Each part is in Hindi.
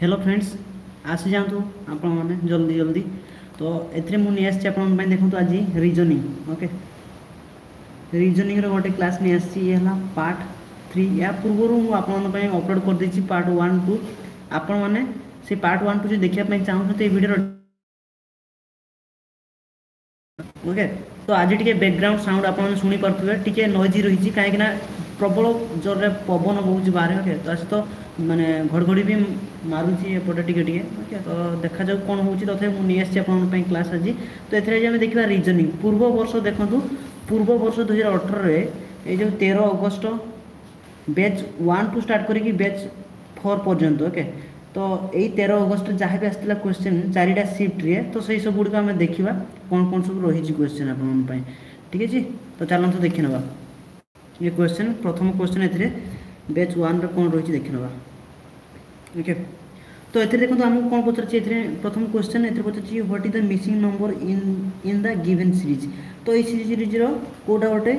हेलो फ्रेंड्स आसी जातु आपने जल्दी जल्दी तो ये मुझे आप देखते आज रिजनिंग ओके रिजनिंग रोटे क्लास नहीं आ पार्ट थ्री या पूर्व मुझे अपलोड कर देती पार्ट वन टू आपण मैंने से पार्ट वन टू जो देखा चाहूँ भिडियो ओके तो आज टे बैकग्राउंड साउंड आपने शुणी पारे टी नोजी रही कहीं ପ୍ରବଳ ଜୋରରେ ପବନ ବହୁଛି ବାହାରେ ଓକେ ତା ସହିତ ମାନେ ଘଡ଼ଘଡ଼ି ବି ମାରୁଛି ଏପଟେ ଟିକେ ଟିକେ ଓକେ ତ ଦେଖାଯାଉ କ'ଣ ହେଉଛି ତଥାପି ମୁଁ ନେଇ ଆସିଛି ଆପଣଙ୍କ ପାଇଁ କ୍ଲାସ୍ ଆଜି ତ ଏଥିରେ ଆଜି ଆମେ ଦେଖିବା ରିଜନିଂ ପୂର୍ବ ବର୍ଷ ଦେଖନ୍ତୁ ପୂର୍ବ ବର୍ଷ ଦୁଇହଜାର ଅଠରରେ ଏଇ ଯେଉଁ ତେର August batch one to start କରିକି ବ୍ୟାଚ୍ ଫୋର୍ ପର୍ଯ୍ୟନ୍ତ ଓକେ ତ ଏଇ ତେର ଅଗଷ୍ଟ ଯାହା ବି ଆସିଥିଲା କ୍ୱେଶ୍ଚିନ୍ ଚାରିଟା ସିଫ୍ଟରେ ତ ସେଇ ସବୁ ଗୁଡ଼ିକ ଆମେ ଦେଖିବା କ'ଣ କ'ଣ ସବୁ ରହିଛି କ୍ୱେଶ୍ଚିନ୍ ଆପଣଙ୍କ ପାଇଁ ଠିକ୍ ଅଛି ତ ଚାଲନ୍ତୁ ଦେଖିନେବା ये क्वेश्चन प्रथम क्वेश्चन ए बेच वन कौन रही देखी ना ओके तो ये देखो आमको कौन पचार प्रथम question A Pachar what is the missing number in in the given series तो ये सीरीज रोटा गोटे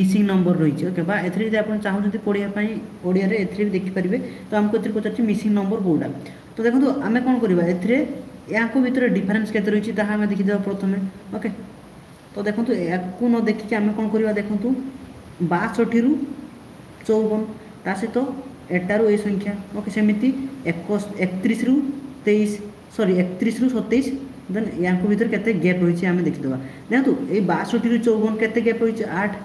मिसिंग नंबर रही है ओके बात आप चाहूँगी पढ़ापी ओडिया ए देखिपारे तो आमको ये पचार मिसिंग नंबर कौटा तो देखो आम कौन करवा ए या भितर डिफरेन्स के देखीद प्रथम ओके तो देखो या न देखिकी आम कौन करवा देखूँ बासठी रु चौवन ता सहित एटारु ए संख्या ओके सेमती एक तेईस सरी एकत्रिश रु सतैश देन यहाँ भितर के गैप रही है आम देखीद देखो ये बासठी रु चौवन केप रही आठ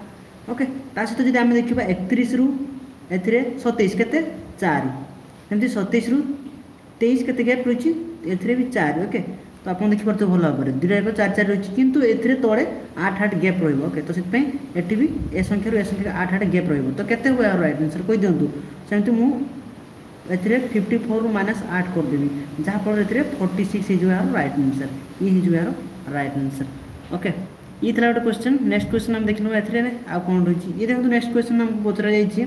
ओके ता सहित जब आम देखा एकत्रिश रु ए सतैश के सतैश रु तेईस के गैप रही चार ओके ତ ଆପଣ ଦେଖିପାରୁଥିବେ ଭଲ ଭାବରେ ଦୁଇଟାଯାକ ଚାରି ଚାରି ରହିଛି କିନ୍ତୁ ଏଥିରେ ତଳେ ଆଠ ଆଠ ଗ୍ୟାପ୍ ରହିବ ଓକେ ତ ସେଥିପାଇଁ ଏଠି ବି ଏ ସଂଖ୍ୟାରୁ ଏ ସଂଖ୍ୟାରେ ଆଠ ଆଠ ଗ୍ୟାପ୍ ରହିବ ତ କେତେ ହେବ ଏହାର ରାଇଟ୍ ଆନ୍ସର୍ କହିଦିଅନ୍ତୁ ସେମିତି ମୁଁ ଏଥିରେ ଫିଫ୍ଟି ଫୋର୍ରୁ ମାଇନସ୍ ଆଠ କରିଦେବି ଯାହାଫଳରେ ଏଥିରେ ଫର୍ଟି ସିକ୍ସ ହେଇଯିବ ଏହାର ରାଇଟ୍ ଆନ୍ସର୍ ଇଏ ହେଇଯିବ ଏହାର ରାଇଟ୍ ଆନ୍ସର୍ ଓକେ ଇଏ ଥିଲା ଗୋଟେ କ୍ୱେଶ୍ଚନ୍ ନେକ୍ସଟ କ୍ୱେଶ୍ଚନ୍ ଆମେ ଦେଖିନେବା ଏଥିରେ ଆଉ କ'ଣ ରହିଛି ଇଏ ଦେଖନ୍ତୁ ନେକ୍ସଟ କ୍ୱେଶ୍ଚନ୍ ଆମକୁ ପଚରାଯାଇଛି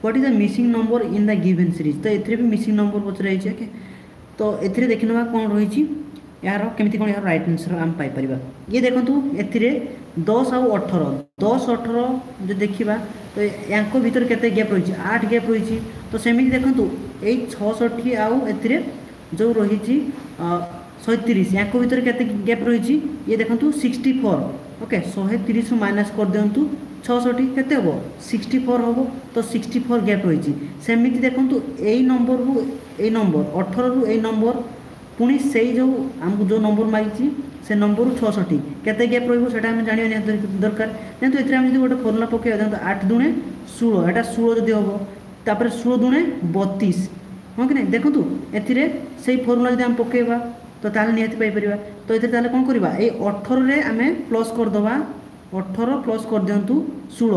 what is the missing number in the given series তো এতে বি মিসিং নম্বর পচরা হয়েছে ওকে ତ ଏଥିରେ ଦେଖିନେବା କ'ଣ ରହିଛି ଏହାର କେମିତି କ'ଣ ଏହାର ରାଇଟ୍ ଆନ୍ସର୍ ଆମେ ପାଇପାରିବା ଇଏ ଦେଖନ୍ତୁ ଏଥିରେ ଦଶ ଆଉ ଅଠର ଦଶ ଅଠର ଯଦି ଦେଖିବା ତ ୟାଙ୍କ ଭିତରେ କେତେ ଗ୍ୟାପ୍ ରହିଛି ଆଠ ଗ୍ୟାପ୍ ରହିଛି ତ ସେମିତି ଦେଖନ୍ତୁ ଏଇ ଛଅଷଠି ଆଉ ଏଥିରେ ଯେଉଁ ରହିଛି ଶହେତିରିଶ ୟାଙ୍କ ଭିତରେ କେତେ ଗ୍ୟାପ୍ ରହିଛି ଇଏ ଦେଖନ୍ତୁ ସିକ୍ସଟି ଫୋର୍ ଓକେ ଶହେ ତିରିଶରୁ ମାଇନସ୍ କରିଦିଅନ୍ତୁ ছশোটি কেতে হব সিক্সটি ফোর হব তো সিক্সটি ফোর গ্যাপ রয়েছে সেমিতি দেখন্তু এই নম্বরু এই নম্বর অঠরু এই নম্বর পুনি সেই যে আমি যে নম্বর মাগিছি সে নম্বর ছষটি কেতে গ্যাপ রহব সেটা আমি জাঁয়া নিহতি দরকার যেহেতু এতে আমি যদি গোটে ফর্মুলা পকাইবা যেহেতু আট দুণে ষোল এটা ষোল যদি হব তাপরে ষোল দুণে বতিশ হ্যাঁ কি না দেখুন এতে সেই ফর্মুলা যদি আমি পকাইবা তো তাহলে নিহতি পাইপার তো এতে তাহলে কম করা এই অঠরের আমি প্লস করেদবা ଅଠର ପ୍ଲସ୍ କରିଦିଅନ୍ତୁ ଷୋହଳ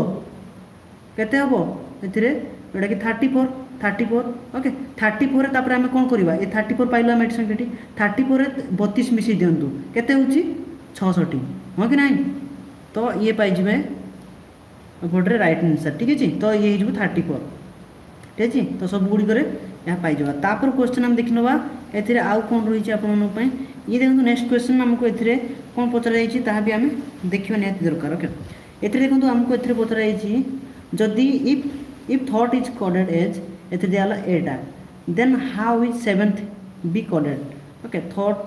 କେତେ ହେବ ଏଥିରେ ଯେଉଁଟାକି thirty four thirty four okay thirty ফোরে তাপরে আমি কম করা এই থার্টি ফোর পাইলু আমি এটি সংখ্যাটি থার্টি ফোরে বতিশ মিশাই দিও কেতে হচ্ছে ছশটি হ্যাঁ কি না তো ইয়ে পাইযে ভোটরে রাইট আনসার ঠিক আছে তো ইয়ে হয়ে থার্টি ফোর ঠিক আছে তো সবগুড়ি ଏହା ପାଇଯିବା ତାପରେ କ୍ୱେଶ୍ଚନ୍ ଆମେ ଦେଖିନେବା ଏଥିରେ ଆଉ କ'ଣ ରହିଛି ଆପଣମାନଙ୍କ ପାଇଁ ଇଏ ଦେଖନ୍ତୁ ନେକ୍ସଟ କ୍ୱେଶ୍ଚନ୍ ଆମକୁ ଏଥିରେ କ'ଣ ପଚରାଯାଇଛି ତାହା ବି ଆମେ ଦେଖିବା ନିହାତି ଦରକାର ଓକେ ଏଥିରେ ଦେଖନ୍ତୁ ଆମକୁ ଏଥିରେ ପଚରାଯାଇଛି ଯଦି if if that is coded as ଏଥିରେ ଦିଆଗଲା ଏଟା then how is seventh be coded okay thought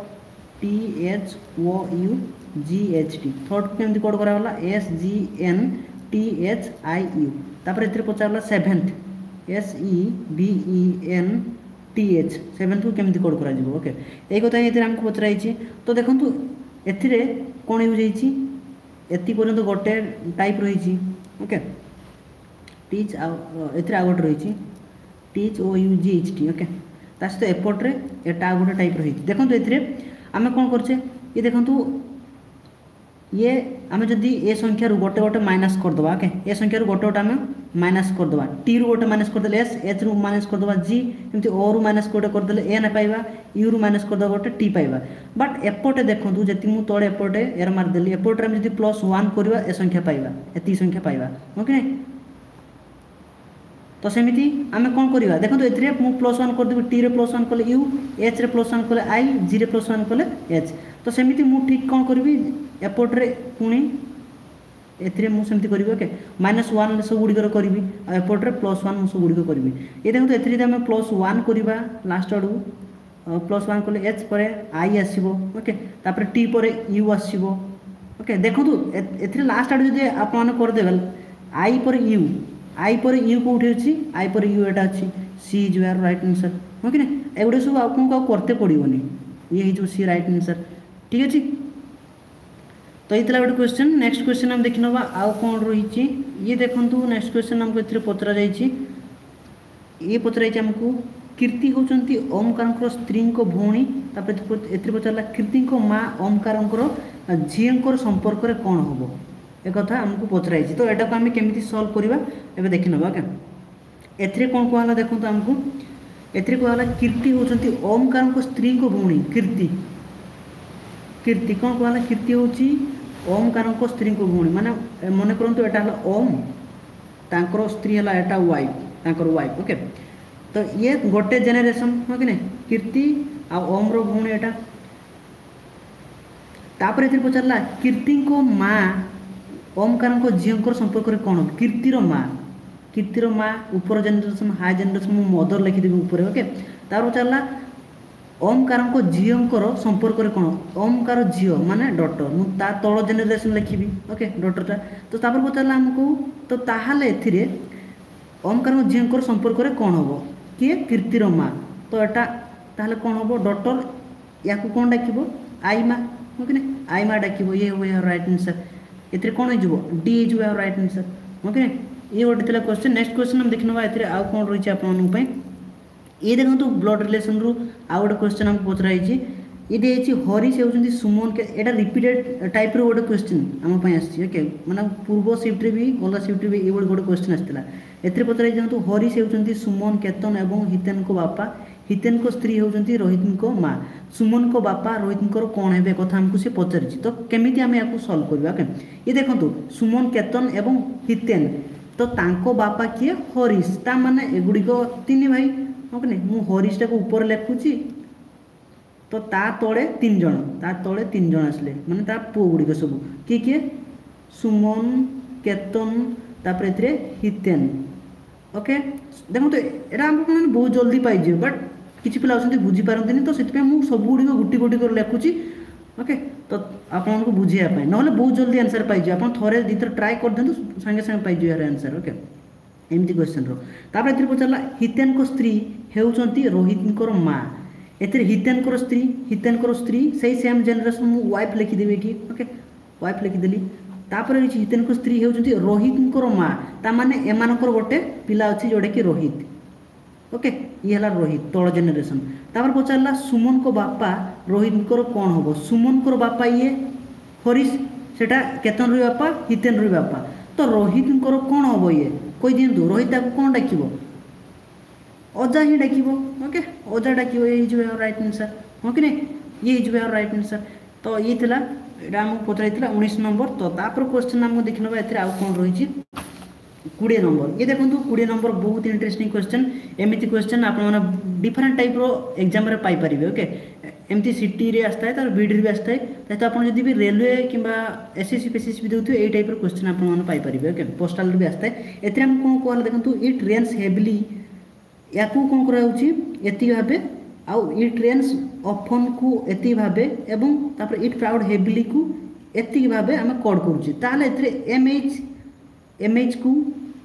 T H O U G H T ଥଟ୍କୁ କେମିତି କୋଡ଼ କରାଗଲା S G N T H I U ତାପରେ ଏଥିରେ ପଚାରିଲା seventh S E B E N T H ସେଭେନ୍କୁ କେମିତି କୋଡ଼୍ କରାଯିବ ଓକେ ଏଇ କଥା ଏଥିରେ ଆମକୁ ପଚରାଇଛି ତ ଦେଖନ୍ତୁ ଏଥିରେ କ'ଣ ୟୁଜ୍ ଏତିକି ପର୍ଯ୍ୟନ୍ତ ଗୋଟେ ଟାଇପ୍ ରହିଛି ଓକେ ଟିଚ୍ ଆଉ ଏଥିରେ ଆଉ ଗୋଟେ ରହିଛି T O U G H T okay ତା ସହିତ ଏପଟରେ ଏଟା ଆଉ ଗୋଟେ ଟାଇପ୍ ରହିଛି ଦେଖନ୍ତୁ ଏଥିରେ ଆମେ କ'ଣ କରୁଛେ ଇଏ ଦେଖନ୍ତୁ ये आम जदि ए संख्यार गोटे गोटे माइनास करदे ओके ए संख्यार गोटे गोटे आम माइनास करदे टी रु गोटे माइनास करदे एस एच रु माइनास करदे जी एमती ओ रु माइनास गोटे करदे ए ना पाइबा यु रु माइनास करदे गोटे टी पाइबा बट एपटे देखूँ जी मुझे तले एपटे एर मारिदेली एपटे आम प्लस वन करवा ए संख्या पाइबा एति संख्या पाइबा ओके तो सेमती आम कौन करवा देखो ए प्लस वन करदेवि टी प्लस वन कले यू एच प्लस वन कले आई जी प्लस वन कले एच ତ ସେମିତି ମୁଁ ଠିକ୍ କ'ଣ କରିବି ଏପଟରେ ପୁଣି ଏଥିରେ ମୁଁ ସେମିତି କରିବି ଓକେ ମାଇନସ୍ ୱାନ୍ ସବୁଗୁଡ଼ିକର କରିବି ଆଉ ଏପଟରେ ପ୍ଲସ୍ ୱାନ୍ ମୁଁ ସବୁଗୁଡ଼ିକ କରିବି ଏ ଦେଖନ୍ତୁ ଏଥିରେ ଯଦି ଆମେ ପ୍ଲସ୍ ୱାନ୍ କରିବା ଲାଷ୍ଟ ଆଡ଼କୁ ପ୍ଲସ୍ ୱାନ୍ କଲେ ଏଚ୍ ପରେ ଆଇ ଆସିବ ଓକେ ତାପରେ ଟି ପରେ ୟୁ ଆସିବ ଓକେ ଦେଖନ୍ତୁ ଏଥିରେ ଲାଷ୍ଟ ଆଡ଼କୁ ଯଦି ଆପଣମାନେ କରିଦେବେ ଆଇ ପରେ ୟୁ ଆଇ ପରେ ୟୁ କେଉଁଠି ଅଛି ଆଇ ପରେ ୟୁ ଏଇଟା ଅଛି C is your right answer okay ନା ଏଗୁଡ଼ା ସବୁ ଆପଣଙ୍କୁ ଆଉ କରିତେ ପଡ଼ିବନି ଇଏ ହେଇଯିବ ସି ରାଇଟ୍ ଆନ୍ସର୍ ঠিক আছে তো এই গোटे क्वेश्चन नेक्स्ट क्वेश्चन आम देखी ना आउ कौन रही ये देखु नेक्स्ट क्वेश्चन आमको ये पचरा ये पचराई आमको কীর্তি হচ্ছেন ওমকারঙ্কর স্ত্রীঙ্ক ভৌণী তাপরে এতে পচারা কীর্তিঙ্ক মা ওমকারঙ্কর ঝিঙ্কর সম্পর্কের কণ হব একথা আমি পচরাইছি তো এটাকে আমি কেমিতি সলভ করা এবে দেখি নেবা ওকে এতে কম কুহলা দেখুন আমি এতে কুহলা কীর্তি হচ্ছেন ওমকারঙ্ক স্ত্রীঙ্ক ভৌণী কীর্তি কীর্তি କ'ଣ କୁହାଗଲା କୀର୍ତ୍ତି ହେଉଛି ଓମ୍କାରଙ୍କ ସ୍ତ୍ରୀଙ୍କ ଭଉଣୀ ମାନେ ମନେ କରନ୍ତୁ ଏଇଟା ହେଲା ଓମ୍ ତାଙ୍କର ସ୍ତ୍ରୀ ହେଲା ଏଇଟା ୱାଇଫ୍ ତାଙ୍କର ୱାଇଫ୍ ଓକେ ତ ଇଏ ଗୋଟେ ଜେନେରେସନ୍ ହଁ କି ନାହିଁ କୀର୍ତ୍ତି ଆଉ ଓମ୍ର ଭଉଣୀ ଏଇଟା ତାପରେ ଏଥିରେ ପଚାରିଲା କୀର୍ତ୍ତିଙ୍କ ମା ଓମ୍କାରଙ୍କ ଝିଅଙ୍କର ସମ୍ପର୍କରେ କ'ଣ କୀର୍ତ୍ତିର ମା କୀର୍ତ୍ତିର ମା ଉପର ଜେନେରେସନ୍ ହାଇ ଜେନେରେସନ୍ ମୁଁ ମଦର ଲେଖିଦେବି ଉପରେ ଓକେ ତାପରେ ପଚାରିଲା ଓମ୍କାରଙ୍କ ଝିଅଙ୍କର ସମ୍ପର୍କରେ କ'ଣ ଓମ୍କାର ଝିଅ ମାନେ ଡଟର ମୁଁ ତା ତଳ ଜେନେରେସନ୍ ଲେଖିବି ଓକେ ଡଟରଟା ତ ତାପରେ ପଚାରିଲା ଆମକୁ ତ ତାହେଲେ ଏଥିରେ ଓମ୍କାରଙ୍କ ଝିଅଙ୍କର ସମ୍ପର୍କରେ କ'ଣ ହେବ କିଏ କୀର୍ତ୍ତିର ମା ତ ଏଟା ତାହେଲେ କ'ଣ ହେବ ଡଟର ୟାକୁ କ'ଣ ଡାକିବ ଆଇ ମା ହଁ କି ନା ଆଇ ମା ଡାକିବ ଇଏ ହେବ ଏହାର ରାଇଟ୍ ଆନ୍ସର୍ ଏଥିରେ କ'ଣ ହେଇଯିବ ଡି ହେଇଯିବ ଏହାର ରାଇଟ୍ ଆନ୍ସର୍ ହଁ କି ନା ଇଏ ଗୋଟେ ଥିଲା କ୍ୱେଶ୍ଚନ୍ ନେକ୍ସଟ କ୍ୱେଶ୍ଚନ୍ ଆମେ ଦେଖିନେବା ଏଥିରେ ଆଉ କ'ଣ ରହିଛି ଆପଣମାନଙ୍କ ପାଇଁ ये देखो ब्लड रिलेसन रु आउ गोटे क्वेश्चन आम पचराई ये दिखाई हरीश होती सुमन यहाँ रिपीटेड टाइप रोटे क्वेश्चन आम आके मैंने पूर्व सीफ्रे भी गला सीफ्रे भी ये गोटे क्वेश्चन आसाला एथे पचराई जातु हरीश होती सुमन केतन और हितेन को बापा हितेन को स्त्री होती रोहित माँ सुमन को बापा रोहित कौन है कथ आमको सी पचारि तो केमी आम या सल्व करवा ये देखो सुमन केतन और हितेन तो बापा किए हरीश ताने एगुड़िक तीन भाई ହଁ କି ନାହିଁ ମୁଁ ହରିଶଟାକୁ ଉପରେ ଲେଖୁଛି ତ ତା ତଳେ ତିନି ଜଣ ତା ତଳେ ତିନି ଜଣ ଆସିଲେ ମାନେ ତା ପୁଅ ଗୁଡ଼ିକ ସବୁ କିଏ କିଏ ସୁମନ କେତନ ତାପରେ ଏଥିରେ ହିତେନ ଓକେ ଦେଖନ୍ତୁ ଏଇଟା ଆମେ ମାନେ ବହୁତ ଜଲ୍ଦି ପାଇଯିବେ ବଟ୍ କିଛି ପିଲା ଅଛନ୍ତି ବୁଝିପାରନ୍ତିନି ତ ସେଥିପାଇଁ ମୁଁ ସବୁଗୁଡ଼ିକ ଗୋଟି ଗୋଟି କରି ଲେଖୁଛି ଓକେ ତ ଆପଣଙ୍କୁ ବୁଝିବା ପାଇଁ ନହେଲେ ବହୁତ ଜଲ୍ଦି ଆନ୍ସର୍ ପାଇଯିବେ ଆପଣ ଥରେ ଦୁଇଥର ଟ୍ରାଏ କରିଦିଅନ୍ତୁ ସାଙ୍ଗେ ସାଙ୍ଗେ ପାଇଯିବେ ଆନ୍ସର୍ ଓକେ ଏମିତି କ୍ୱେଶ୍ଚନର ତାପରେ ଏଥିରେ ପଚାରିଲା ହିତେନଙ୍କ ସ୍ତ୍ରୀ ହେଉଛନ୍ତି ରୋହିତଙ୍କର ମା ଏଥିରେ ହିତେନଙ୍କର ସ୍ତ୍ରୀ ହିତେନଙ୍କର ସ୍ତ୍ରୀ ସେଇ ସେମ୍ ଜେନେରେସନ୍ ମୁଁ ୱାଇଫ୍ ଲେଖିଦେବି ଏଠି ଓକେ ୱାଇଫ୍ ଲେଖିଦେଲି ତାପରେ ରହିଛି ହିତେନଙ୍କ ସ୍ତ୍ରୀ ହେଉଛନ୍ତି ରୋହିତଙ୍କର ମା ତାମାନେ ଏମାନଙ୍କର ଗୋଟେ ପିଲା ଅଛି ଯେଉଁଟାକି ରୋହିତ ଓକେ ଇଏ ହେଲା ରୋହିତ ତଳ ଜେନେରେସନ୍ ତାପରେ ପଚାରିଲା ସୁମନଙ୍କ ବାପା ରୋହିତଙ୍କର କ'ଣ ହେବ ସୁମନଙ୍କର ବାପା ଇଏ ହରିଶ ସେଇଟା କେତନ ରହି ବାପା ହିତେନ ରହି ବାପା ତ ରୋହିତଙ୍କର କ'ଣ ହେବ ଇଏ କହିଦିଅନ୍ତୁ ରୋହିତ ତାକୁ କ'ଣ ଡାକିବ ଅଜା ହିଁ ଡାକିବ ଓକେ ଅଜା ଡାକିବ ଏ ହେଇଯିବ ଏହାର ରାଇଟ୍ ଆନ୍ସର୍ ହଁ କି ନାଇଁ ଇଏ ହେଇଯିବ ଏହାର ରାଇଟ୍ ଆନ୍ସର୍ ତ ଇଏ ଥିଲା ଏଇଟା ଆମକୁ ପଚରାଇଥିଲା ଉଣେଇଶ ନମ୍ବର ତ ତାପରେ କ୍ୱେଶ୍ଚିନ୍ ଆମକୁ ଦେଖିନେବା ଏଥିରେ ଆଉ କ'ଣ ରହିଛି কোড়িয়ে নম্বর ইয়ে দেখুন কোড়িয়ে নম্বর বহুত ইন্টরেস্টিং কোশ্চেন এমিতি কোশ্চেন আপনার ডিফরেন্ট টাইপ্র এক্সামে পাইপারে ওকে ଏମିତି ସିଟିରେ ଆସିଥାଏ ତା'ର ବିଡ଼ିରେ ବି ଆସିଥାଏ ତାହିତ ଆପଣ ଯଦି ବି ରେଲୱେ କିମ୍ବା ଏସ୍ଏସ୍ସି ଫେସିଏସ୍ସି ବି ଦେଉଥିବେ ଏଇ ଟାଇପ୍ର କ୍ୱେଶ୍ଚିନ୍ ଆପଣମାନେ ପାଇପାରିବେ ଓକେ ପୋଷ୍ଟାଲରୁ ବି ଆସିଥାଏ ଏଥିରେ ଆମେ କ'ଣ କୁହାଗଲା ଦେଖନ୍ତୁ ଇଟ୍ ରେନ୍ସ ହେଭିଲି ୟାକୁ କ'ଣ କରାଯାଉଛି ଏତିକି ଭାବେ ଆଉ ଇଟ୍ ରେନ୍ସ ଅଫନ୍କୁ ଏତିକି ଭାବେ ଏବଂ ତାପରେ ଇଟ୍ ପ୍ରାଉଡ଼ ହେଭିଲିକୁ ଏତିକି ଭାବେ ଆମେ କୋଡ଼୍ କରୁଛେ ତାହେଲେ ଏଥିରେ ଏମ୍ଏଚ୍ ଏମ୍ଏଚ୍କୁ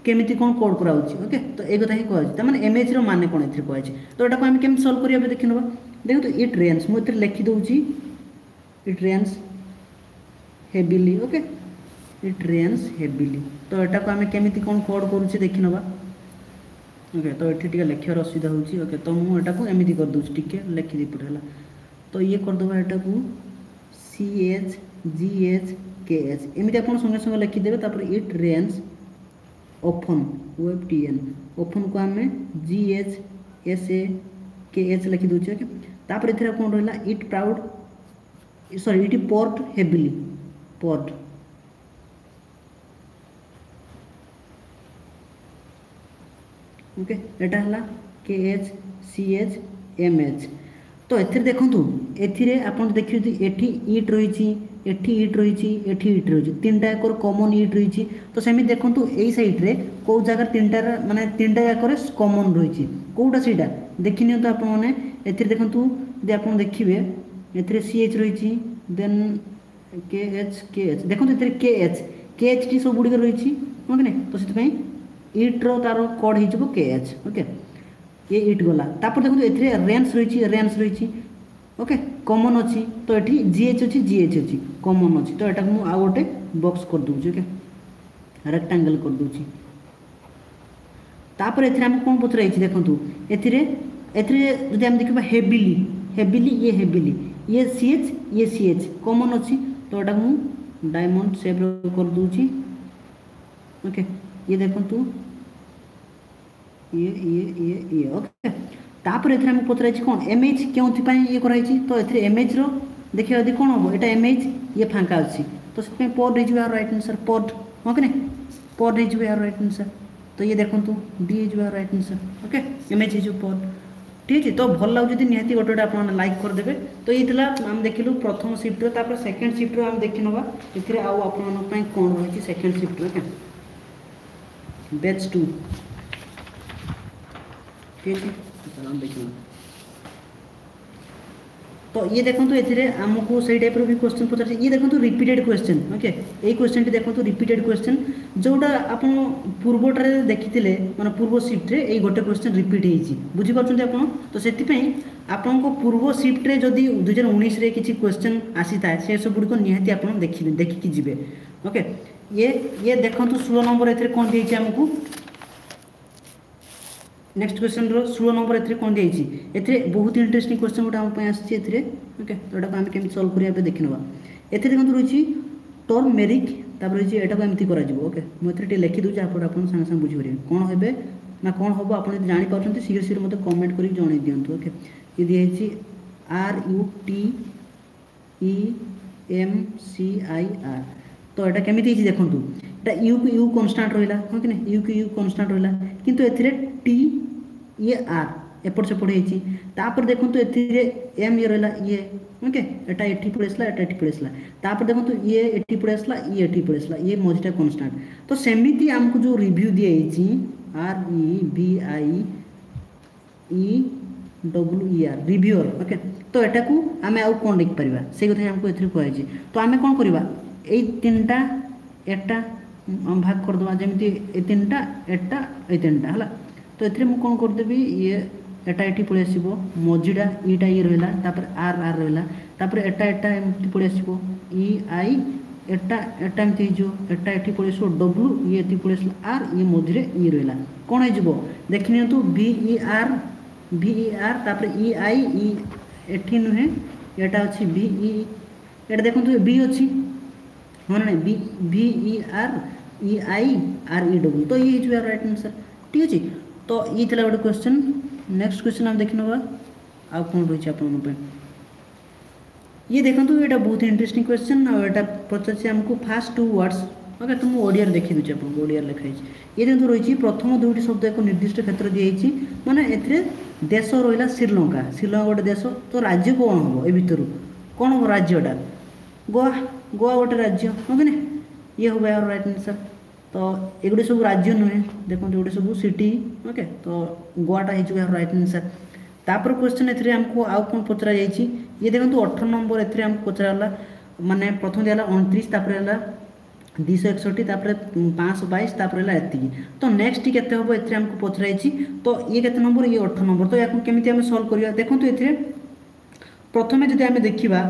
କେମିତି କ'ଣ କୋଡ଼୍ କରାଯାଉଛି ଓକେ ତ ଏଇ କଥା ହିଁ କୁହାଯାଉଛି ତା'ମାନେ ଏମ୍ଏଚ୍ର ମାନେ କ'ଣ ଏଥିରେ କୁହାଯାଇଛି ତ ଏଟାକୁ ଆମେ କେମିତି ସଲ୍ଭ କରିବା ଏବେ ଦେଖିନେବା देखो तो इट रेन्स मुझे लिखिद it rains heavily okay it rains heavily तो यटा को आम कमी कौन कड तो तो कर देखी ना ओके तो ये लिखार असुविधा होके तो मुझे एमती करदे टी लिखीपुर तो ये करदे यटा को C H G H K H एमती आप संगे संगे लिखिदेवे it rains often O F T N often को आम जी एच एस ए के एच लिखिदे ओके ତାପରେ ଏଥିରେ କ'ଣ ରହିଲା it proud sorry it poured heavily poured okay ଏଇଟା ହେଲା K H C H M H ତ ଏଥିରେ ଦେଖନ୍ତୁ ଏଥିରେ ଆପଣ ଦେଖିଛନ୍ତି ଏଠି ଇଟ୍ ରହିଛି ଏଠି ଇଟ୍ ରହିଛି ଏଠି ଇଟ୍ ରହିଛି ତିନିଟା ଯାକର କମନ୍ ଇଟ୍ ରହିଛି ତ ସେମିତି ଦେଖନ୍ତୁ ଏଇ ସାଇଟ୍ରେ କେଉଁ ଜାଗାରେ ତିନିଟାରେ ମାନେ ତିନିଟା ଯାକରେ କମନ୍ ରହିଛି କେଉଁଟା ସେଇଟା ଦେଖିନିଅନ୍ତୁ ଆପଣମାନେ ଏଥିରେ ଦେଖନ୍ତୁ ଯଦି ଆପଣ ଦେଖିବେ ଏଥିରେ ସି ଏଚ୍ ରହିଛି then K H K H দেখুন এতে কে এচ কে এচ টি সবুগুড়ি রয়েছে ওকে না তো সেই ইট্র তার কড হয়ে যাব কে এচ ওকে এ ইট গলা তারপর দেখুন এতে রেঞ্জ রয়েছে রেঞ্জ রয়েছে ওকে কমন অছি তো এটি জিএচ অছি জিএচ অছি কমন অছি তো এটা মু আউ গোটে বক্স করে দেছি ওকে রেক্টাঙ্গেল করে দেছি তারপরে এতে আমি কোণ পচরা হয়েছি দেখুন ଏଥିରେ ଏଥିରେ ଯଦି ଆମେ ଦେଖିବା ହେବିଲି ହେବିଲି ଇଏ ହେବିଲି ଇଏ ସିଏଚ୍ ଇଏ ସିଏଚ୍ କମନ୍ ଅଛି ତ ଏଇଟା ମୁଁ ଡାଇମଣ୍ଡ ସେପ୍ର କରିଦେଉଛି ଓକେ ଇଏ ଦେଖନ୍ତୁ ଇଏ ଇଏ ଇଏ ଇଏ ଓକେ ତାପରେ ଏଥିରେ ଆମକୁ ପଚରାଇଛି କ'ଣ ଏମ୍ଏଚ୍ କେଉଁଥିପାଇଁ ଇଏ କରାହେଇଛି ତ ଏଥିରେ ଏମ୍ଏଚ୍ର ଦେଖିବା ଯଦି କ'ଣ ହେବ ଏଇଟା ଏମ୍ଏଚ୍ ଇଏ ଫାଙ୍କା ଅଛି ତ ସେଥିପାଇଁ ପଡ୍ ହେଇଯିବ ଏହାର ରାଇଟ୍ ଆନ୍ସର୍ ପଡ୍ ହଁ କି ନାହିଁ ପଡ୍ ହେଇଯିବ ଏହାର ରାଇଟ୍ ଆନ୍ସର୍ तो ये देखो D is your right answer okay M H is पद ঠিক আছে তো ভাল লাগুছে যদি নিহতি গোটে গোটে আপনার লাইক করেদেবে তো এই আমি দেখিলু প্রথম সিফ্টর তারপরে সেকেন্ড সিফ্টর আমি দেখি নেবা এতে আপনার কম রয়েছে সেকেন্ড সিফ্টর ওকে ব্যাচ টু ঠিক আছে আমি দেখি তো ইয়ে দেখুন এতে আমি সেই টাইপর বি কোশ্চেন পচারছে ইয়ে দেখুন রিপিটেড কোশ্চেন ওকে এই কোশ্চেনটি দেখুন রিপিটেড কোশ্চেন ଯେଉଁଟା ଆପଣ ପୂର୍ବଟାରେ ଦେଖିଥିଲେ ମାନେ ପୂର୍ବ ସିଫ୍ଟରେ ଏଇ ଗୋଟେ କ୍ୱେଶ୍ଚନ୍ ରିପିଟ୍ ହେଇଛି ବୁଝିପାରୁଛନ୍ତି ଆପଣ ତ ସେଥିପାଇଁ ଆପଣଙ୍କ ପୂର୍ବ ସିଫ୍ଟରେ ଯଦି ଦୁଇହଜାର ଉଣେଇଶରେ କିଛି କ୍ୱେଶ୍ଚନ୍ ଆସିଥାଏ ସେସବୁଗୁଡ଼ିକ ନିହାତି ଆପଣ ଦେଖି ଦେଖିକି ଯିବେ ଓକେ ଇଏ ଇଏ ଦେଖନ୍ତୁ ଷୋହଳ ନମ୍ବର ଏଥିରେ କ'ଣ ଦେଇଛି ଆମକୁ ନେକ୍ସଟ କ୍ୱେଶ୍ଚନ୍ର ଷୋହଳ ନମ୍ବର ଏଥିରେ କ'ଣ ଦେଇଛି ଏଥିରେ ବହୁତ ଇଣ୍ଟରେଷ୍ଟିଂ କ୍ୱେଶ୍ଚନ୍ ଗୋଟେ ଆମ ପାଇଁ ଆସିଛି ଏଥିରେ ଓକେ ଯେଉଁଟାକୁ ଆମେ କେମିତି ସଲ୍ଭ କରିବା ଏବେ ଦେଖିନେବା ଏଥିରେ ଦେଖନ୍ତୁ ରହିଛି ମେରିକ୍ তাপরে হচ্ছে এটাকে এমতি করা যাব ওকে মু এতে টিকে লিখি দেଉଛି আপনার আপনার সাংে সাংে বুঝিপারে কোণ হবে না কোণ হব আপনার যদি জাঁপারছেন শীঘ্র শীঘ্র মতো কমেন্ট করি জনাই দিও ওকে ই দিয়েছি R U T E M C I R তো এটা কেমিতি হয়েছে দেখুন এটা ইউ কু ইউ কনস্টাট রহলা হ্যাঁ কি না ইউ কু ইউ কনস্টাট রহলা কিন্তু এতে টি ইয়ে আর এপট সেপট হয়েছি তাপরে দেখুন এতে এম ইয়ে রহলা ইয়ে ওকে এটা এটি পড়ে আসলা এটা এটি পড়ে আসলা তাপরে দেখুন ইয়ে এটি পড়ে আসলা ইয়ে এটি পড়ে আসলা ইয়ে মঝিটা কনস্টান্ট তো সেমিতি আমাকে যে রিভিউ দিয়ে হয়েছি R E V I E W E R রিভিউর okay তো এটা আমি আউ কোণ লিখিপার সেই কথা আমি এর কুহাইছি তো আমি কোণ করা এই তিনটা এটা ভাগ করদেবা যেমি এই তিনটা এটা এই তিনটা হল তো এতে মু কোণ করদেবি ইয়ে ଏଟା ଏଠି ପଳେଇ ଆସିବ ମଝିଟା ଇଟା ଇ ରହିଲା ତାପରେ ଆର୍ ଆର୍ ରହିଲା ତାପରେ ଏଟା ଏଟା ଏମିତି ପଳେଇ ଆସିବ ଇ ଆଇ ଏଟା ଏଟା ଏମିତି ହେଇଯିବ ଏଟା ଏଠି ପଳେଇ ଆସିବ ଡବ୍ଲୁ ଇଏ ଏଠି ପଳେଇ ଆସିଲା ଆର୍ ଇଏ ମଝିରେ ଇ ରହିଲା କ'ଣ ହେଇଯିବ ଦେଖିନିଅନ୍ତୁ ଭି ଇ ଆର୍ ଭି ଇ ଆର୍ ତାପରେ ଇ ଆଇ ଇ ଏଠି ନୁହେଁ ଏଟା ଅଛି ଭି ଇ ଏଟା ଦେଖନ୍ତୁ ଭି ଅଛି ହଁ ନାଇଁ ଭି ଭି ଇ ଆର୍ E I R E double তো এই হচ্ছে রাইট আনসার ঠিক আছে তো এই লা গোটে কোশ্চেন नेक्स्ट क्वेश्चन आम देखने आँ रही आप ये देखो तो, ये बहुत इंटरेस्टिंग क्वेश्चन आटा आमको फास्ट टू वर्ड्स ओके तो मुझे देखी दूसरी आपको ओडिया लिखाई ये देखो रही प्रथम दुईट शब्द एक निर्दिष्ट क्षेत्र दी मैंने देश रहा श्रीलंका श्रीलंका गोटे देश तो राज्य कौन हम ए भितर कौन हम राज्यटा गोआ गोआ गोटे राज्य हम कि ये हम आर रईट आंसर तो एगुड़ी सब राज्य नुहे देखो तो ये सब सिटी ओके तो गोआटा हो रईट आंसर तापर क्वेश्चन एमको आउ कौन पचरा जाए ये देखो अठर नंबर एम पचरा मानने प्रथम है अणतीस दुश एकसठी पाँच बैस तपा एति तो नेक्स्ट केब ए पचरा तो ये के नंबर ये अठर नंबर तो या कमी आम सल्व करवा देखते ए प्रथम जब आम देखा